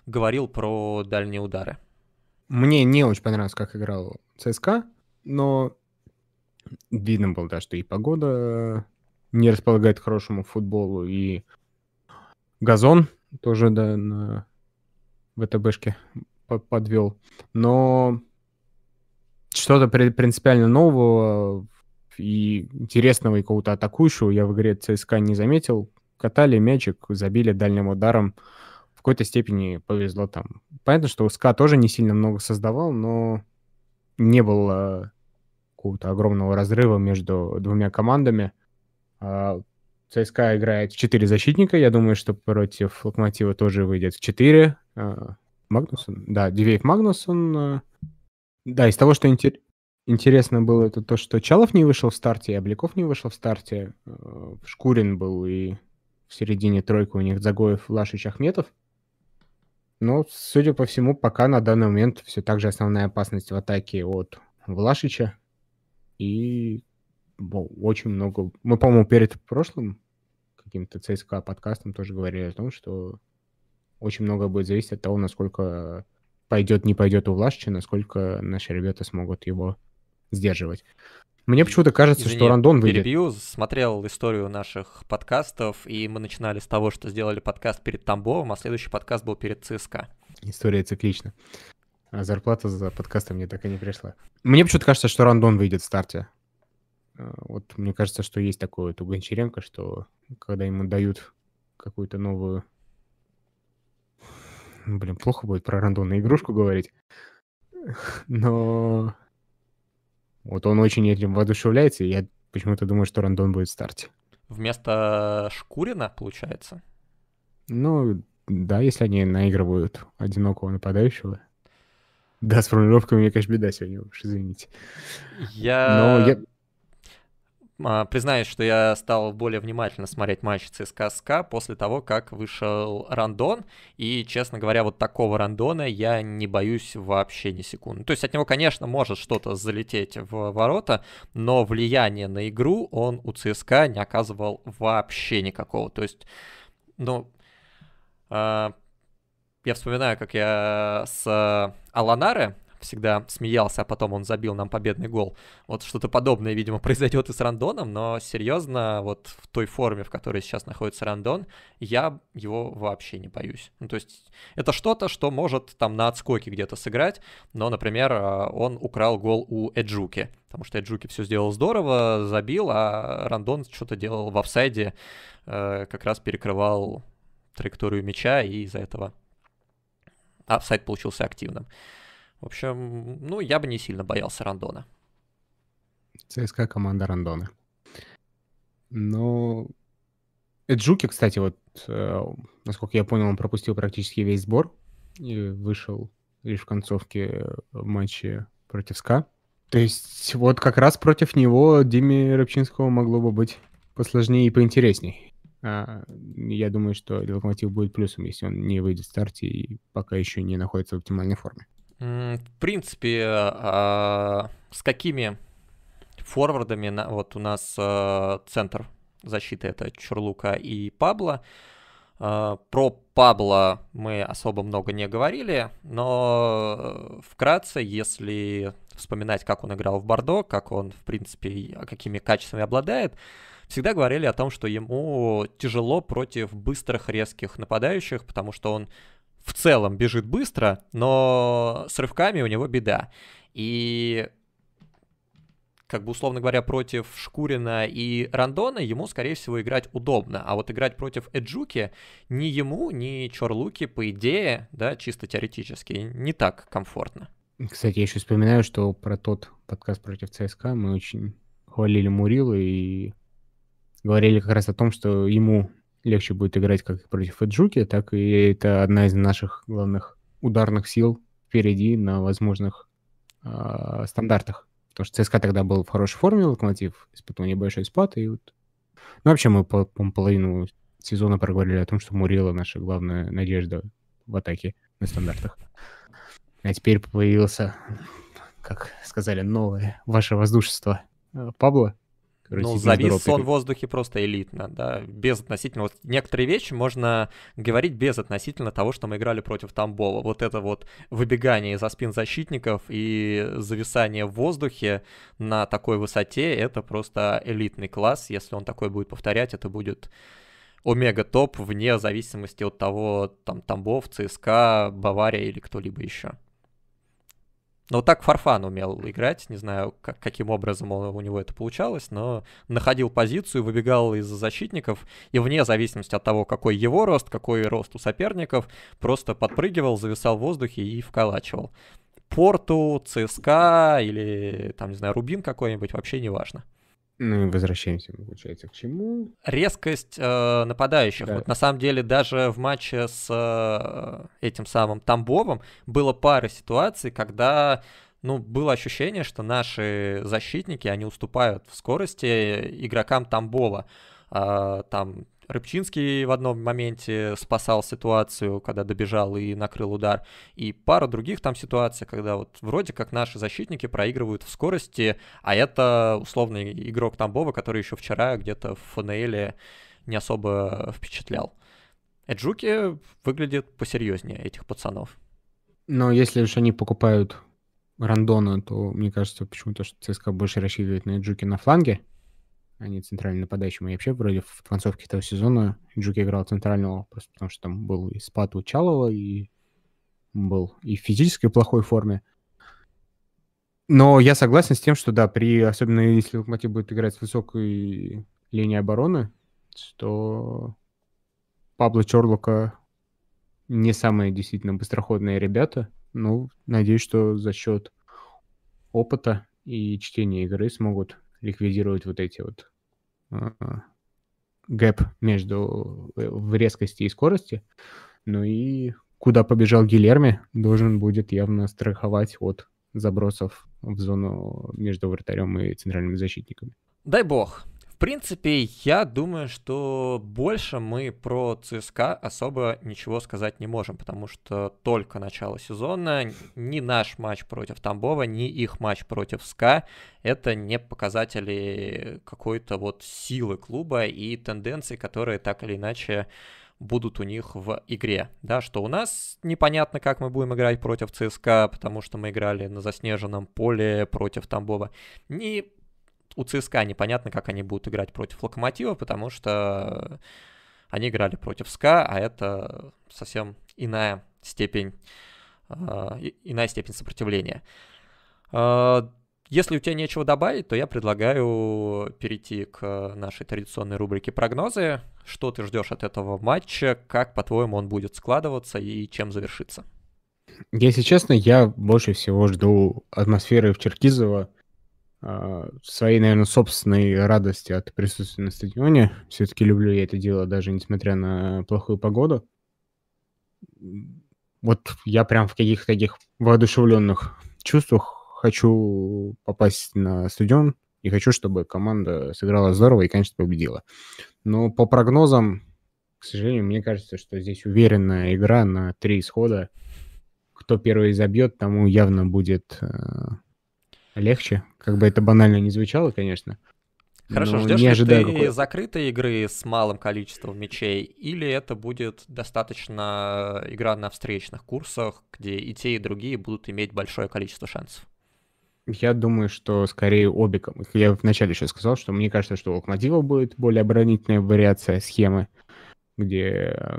говорил про дальние удары. Мне не очень понравилось, как играл ЦСКА, но видно было, да, что и погода не располагает к хорошему футболу, и газон тоже, да, на ВТБшке подвел. Но что-то принципиально нового и интересного и какого-то атакующего я в игре ЦСКА не заметил. Катали мячик, забили дальним ударом какой-то степени повезло там. Понятно, что СКА тоже не сильно много создавал, но не было какого-то огромного разрыва между двумя командами. А, ЦСКА играет в 4 защитника. Я думаю, что против Локомотива тоже выйдет в 4. А, Магнусон? Да, Дивейв Магнусон. А, да, из того, что интер... интересно было, это то, что Чалов не вышел в старте, и Обликов не вышел в старте. Шкурин был и в середине тройки у них Загоев, Лашич, Ахметов. Но, судя по всему, пока на данный момент все так же основная опасность в атаке от Влашича. И очень много... Мы, по-моему, перед прошлым каким-то ЦСКА подкастом тоже говорили о том, что очень много будет зависеть от того, насколько пойдет, не пойдет у Влашича, насколько наши ребята смогут его сдерживать. Мне почему-то кажется, Извини, что Рандон выйдет. Перебью, смотрел историю наших подкастов, и мы начинали с того, что сделали подкаст перед Тамбовым, а следующий подкаст был перед ЦСКА. История циклична. А зарплата за подкастом мне так и не пришла. Мне почему-то кажется, что Рандон выйдет в старте. А, вот мне кажется, что есть такой вот у Гончаренко, что когда ему дают какую-то новую... Блин, плохо будет про рандомную игрушку говорить. Но вот он очень этим воодушевляется, и я почему-то думаю, что Рандон будет в старте. Вместо Шкурина, получается? Ну, да, если они наигрывают одинокого нападающего. Да, с формулировками, мне, конечно, беда сегодня, уж извините. Я... Но я... А, признаюсь, что я стал более внимательно смотреть матч ЦСКА СКА после того, как вышел рандон. И, честно говоря, вот такого рандона я не боюсь вообще ни секунды. То есть от него, конечно, может что-то залететь в ворота, но влияние на игру он у ЦСКА не оказывал вообще никакого. То есть, ну, э, я вспоминаю, как я с Аланаре всегда смеялся, а потом он забил нам победный гол. Вот что-то подобное, видимо, произойдет и с Рандоном, но серьезно, вот в той форме, в которой сейчас находится Рандон, я его вообще не боюсь. Ну, то есть это что-то, что может там на отскоке где-то сыграть, но, например, а, он украл гол у Эджуки, потому что Эджуки все сделал здорово, забил, а Рандон что-то делал в офсайде, э, как раз перекрывал траекторию мяча, и из-за этого офсайд получился активным. В общем, ну, я бы не сильно боялся Рандона. ЦСКА команда Рандона. Но Эджуки, кстати, вот, э, насколько я понял, он пропустил практически весь сбор и вышел лишь в концовке в матче против СКА. То есть вот как раз против него Диме Рыбчинского могло бы быть посложнее и поинтересней. А, я думаю, что Локомотив будет плюсом, если он не выйдет в старте и пока еще не находится в оптимальной форме. В принципе, а, с какими форвардами, вот у нас а, центр защиты это Чурлука и Пабло. А, про Пабло мы особо много не говорили, но вкратце, если вспоминать, как он играл в Бордо, как он, в принципе, какими качествами обладает, всегда говорили о том, что ему тяжело против быстрых, резких нападающих, потому что он в целом бежит быстро, но с рывками у него беда. И как бы, условно говоря, против Шкурина и Рандона ему, скорее всего, играть удобно. А вот играть против Эджуки ни ему, ни Чорлуки, по идее, да, чисто теоретически, не так комфортно. Кстати, я еще вспоминаю, что про тот подкаст против ЦСКА мы очень хвалили Мурилу и говорили как раз о том, что ему легче будет играть как против Эджуки, так и это одна из наших главных ударных сил впереди на возможных э, стандартах. Потому что ЦСКА тогда был в хорошей форме, Локомотив испытывал небольшой спад, и вот... Ну, вообще мы по, по половину сезона проговорили о том, что Мурила наша главная надежда в атаке на стандартах. А теперь появился, как сказали, новое ваше воздушество э, Пабло, ну, завис он в воздухе просто элитно, да, без относительно... Вот некоторые вещи можно говорить без относительно того, что мы играли против Тамбова. Вот это вот выбегание из-за спин защитников и зависание в воздухе на такой высоте, это просто элитный класс. Если он такой будет повторять, это будет омега-топ вне зависимости от того, там, Тамбов, ЦСКА, Бавария или кто-либо еще. Но вот так Фарфан умел играть, не знаю, как, каким образом он, у него это получалось, но находил позицию, выбегал из защитников, и вне зависимости от того, какой его рост, какой рост у соперников, просто подпрыгивал, зависал в воздухе и вколачивал. Порту, ЦСКА или, там, не знаю, Рубин какой-нибудь, вообще не важно. Ну и возвращаемся, получается, к чему? Резкость э, нападающих. Да. Вот на самом деле даже в матче с э, этим самым Тамбовым было пара ситуаций, когда ну, было ощущение, что наши защитники, они уступают в скорости игрокам Тамбова. Э, там Рыбчинский в одном моменте спасал ситуацию, когда добежал и накрыл удар. И пара других там ситуаций, когда вот вроде как наши защитники проигрывают в скорости, а это условный игрок Тамбова, который еще вчера где-то в ФНЛ не особо впечатлял. Эджуки выглядит посерьезнее этих пацанов. Но если уж они покупают Рандона, то мне кажется почему-то, что ЦСКА больше рассчитывает на Эджуки на фланге, а не центральным нападающим. И вообще, вроде в концовке этого сезона Джуки играл центрального, просто потому что там был и спад у Чалова, и был и в физической плохой форме. Но я согласен с тем, что да, при, особенно если Локомотив будет играть с высокой линией обороны, то Пабло Чорлока не самые действительно быстроходные ребята. Ну, надеюсь, что за счет опыта и чтения игры смогут ликвидировать вот эти вот а, гэп между э, в резкости и скорости. Ну и куда побежал Гилерми, должен будет явно страховать от забросов в зону между вратарем и центральными защитниками. Дай бог. Принципе, я думаю, что больше мы про ЦСКА особо ничего сказать не можем, потому что только начало сезона, ни наш матч против Тамбова, ни их матч против СКА — это не показатели какой-то вот силы клуба и тенденций, которые так или иначе будут у них в игре, да, что у нас непонятно, как мы будем играть против ЦСКА, потому что мы играли на заснеженном поле против Тамбова, ни у ЦСКА непонятно, как они будут играть против Локомотива, потому что они играли против СКА, а это совсем иная степень, а, иная степень сопротивления. А, если у тебя нечего добавить, то я предлагаю перейти к нашей традиционной рубрике прогнозы. Что ты ждешь от этого матча? Как, по-твоему, он будет складываться и чем завершится? Если честно, я больше всего жду атмосферы в Черкизово своей, наверное, собственной радости от присутствия на стадионе. Все-таки люблю я это дело, даже несмотря на плохую погоду. Вот я прям в каких-то таких воодушевленных чувствах хочу попасть на стадион и хочу, чтобы команда сыграла здорово и, конечно, победила. Но по прогнозам, к сожалению, мне кажется, что здесь уверенная игра на три исхода. кто первый забьет, тому явно будет э, легче. Как бы это банально не звучало, конечно. Хорошо, ждешь ли ты какой... закрытой игры с малым количеством мячей, или это будет достаточно игра на встречных курсах, где и те, и другие будут иметь большое количество шансов? Я думаю, что скорее обе. Я вначале еще сказал, что мне кажется, что у Локомотива будет более оборонительная вариация схемы, где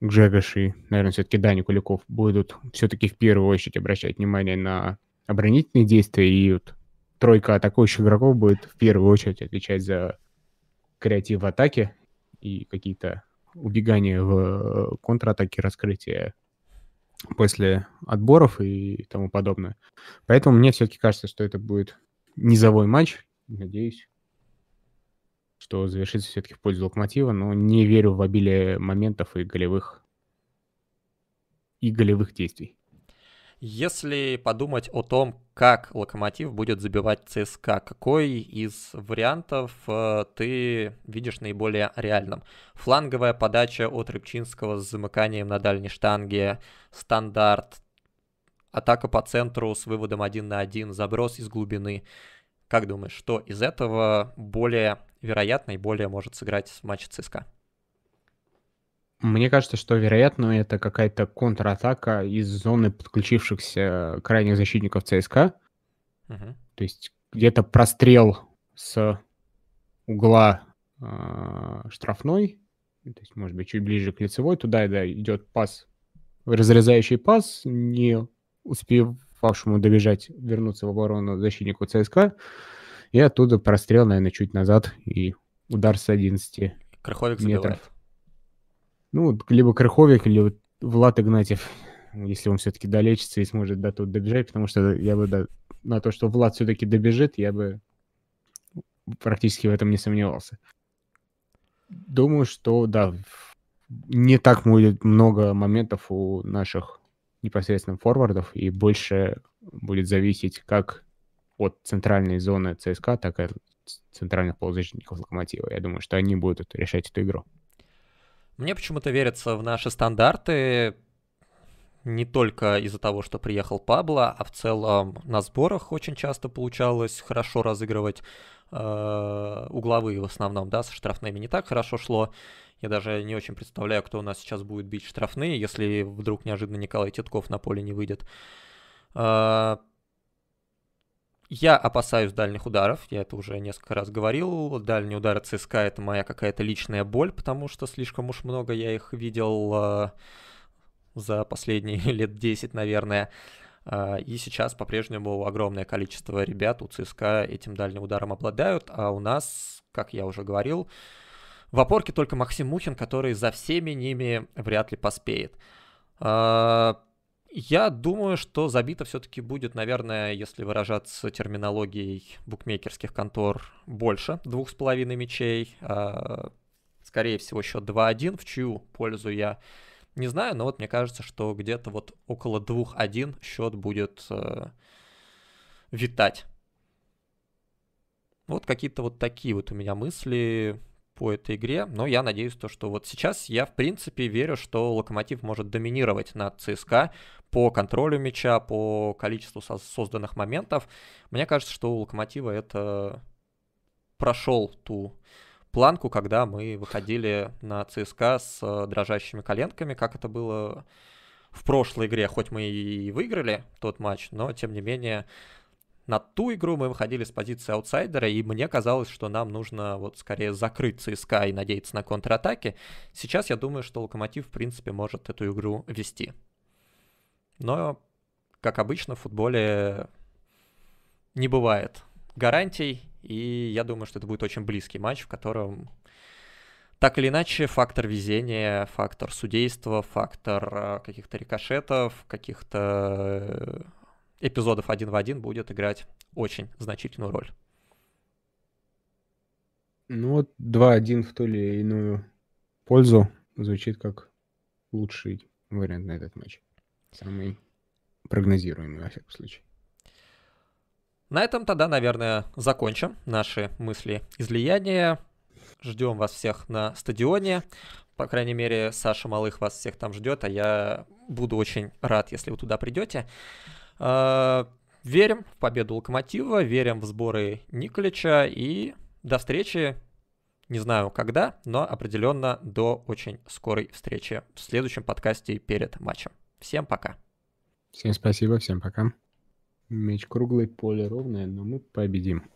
Гжегош и, наверное, все-таки Дани Куликов будут все-таки в первую очередь обращать внимание на оборонительные действия, и вот тройка атакующих игроков будет в первую очередь отвечать за креатив в атаке и какие-то убегания в контратаке, раскрытие после отборов и тому подобное. Поэтому мне все-таки кажется, что это будет низовой матч. Надеюсь, что завершится все-таки в пользу Локомотива, но не верю в обилие моментов и голевых и голевых действий. Если подумать о том, как Локомотив будет забивать ЦСКА, какой из вариантов э, ты видишь наиболее реальным? Фланговая подача от Рыбчинского с замыканием на дальней штанге, стандарт, атака по центру с выводом один на один, заброс из глубины. Как думаешь, что из этого более вероятно и более может сыграть в матче ЦСКА? Мне кажется, что, вероятно, это какая-то контратака из зоны подключившихся крайних защитников ЦСКА. Угу. То есть где-то прострел с угла э, штрафной, то есть, может быть, чуть ближе к лицевой, туда да, идет пас, разрезающий пас, не успевавшему добежать, вернуться в оборону защитнику ЦСКА, и оттуда прострел, наверное, чуть назад, и удар с 11 Краховик метров. Забивает. Ну, либо Крыховик, или Влад Игнатьев, если он все-таки долечится и сможет до тут добежать, потому что я бы да, на то, что Влад все-таки добежит, я бы практически в этом не сомневался. Думаю, что да, не так будет много моментов у наших непосредственно форвардов, и больше будет зависеть как от центральной зоны ЦСКА, так и от центральных полузащитников Локомотива. Я думаю, что они будут решать эту игру. Мне почему-то верится в наши стандарты не только из-за того, что приехал Пабло, а в целом на сборах очень часто получалось хорошо разыгрывать э, угловые в основном, да, со штрафными не так хорошо шло. Я даже не очень представляю, кто у нас сейчас будет бить штрафные, если вдруг неожиданно Николай Титков на поле не выйдет. Э, я опасаюсь дальних ударов, я это уже несколько раз говорил. Дальние удары ЦСКА это моя какая-то личная боль, потому что слишком уж много я их видел э, за последние лет 10, наверное. Э, и сейчас по-прежнему огромное количество ребят у ЦСКА этим дальним ударом обладают, а у нас, как я уже говорил, в опорке только Максим Мухин, который за всеми ними вряд ли поспеет. Э, я думаю, что забито все-таки будет, наверное, если выражаться терминологией букмекерских контор, больше двух с половиной мячей. А, скорее всего, счет 2-1, в чью пользу я не знаю, но вот мне кажется, что где-то вот около 2-1 счет будет э, витать. Вот какие-то вот такие вот у меня мысли по этой игре, но я надеюсь, то, что вот сейчас я, в принципе, верю, что Локомотив может доминировать над ЦСКА по контролю мяча, по количеству созданных моментов. Мне кажется, что у Локомотива это прошел ту планку, когда мы выходили на ЦСКА с э, дрожащими коленками, как это было в прошлой игре, хоть мы и выиграли тот матч, но тем не менее на ту игру мы выходили с позиции аутсайдера, и мне казалось, что нам нужно вот скорее закрыть ЦСКА и надеяться на контратаки. Сейчас я думаю, что Локомотив, в принципе, может эту игру вести. Но, как обычно, в футболе не бывает гарантий, и я думаю, что это будет очень близкий матч, в котором так или иначе фактор везения, фактор судейства, фактор э, каких-то рикошетов, каких-то эпизодов один в один будет играть очень значительную роль. Ну вот 2-1 в ту или иную пользу звучит как лучший вариант на этот матч. Самый прогнозируемый, во всяком случае. На этом тогда, наверное, закончим наши мысли излияния. Ждем вас всех на стадионе. По крайней мере, Саша Малых вас всех там ждет, а я буду очень рад, если вы туда придете. Э, верим в победу Локомотива, верим в сборы Николича и до встречи. Не знаю когда, но определенно до очень скорой встречи в следующем подкасте перед матчем. Всем пока. Всем спасибо, всем пока. Меч круглый, поле ровное, но мы победим.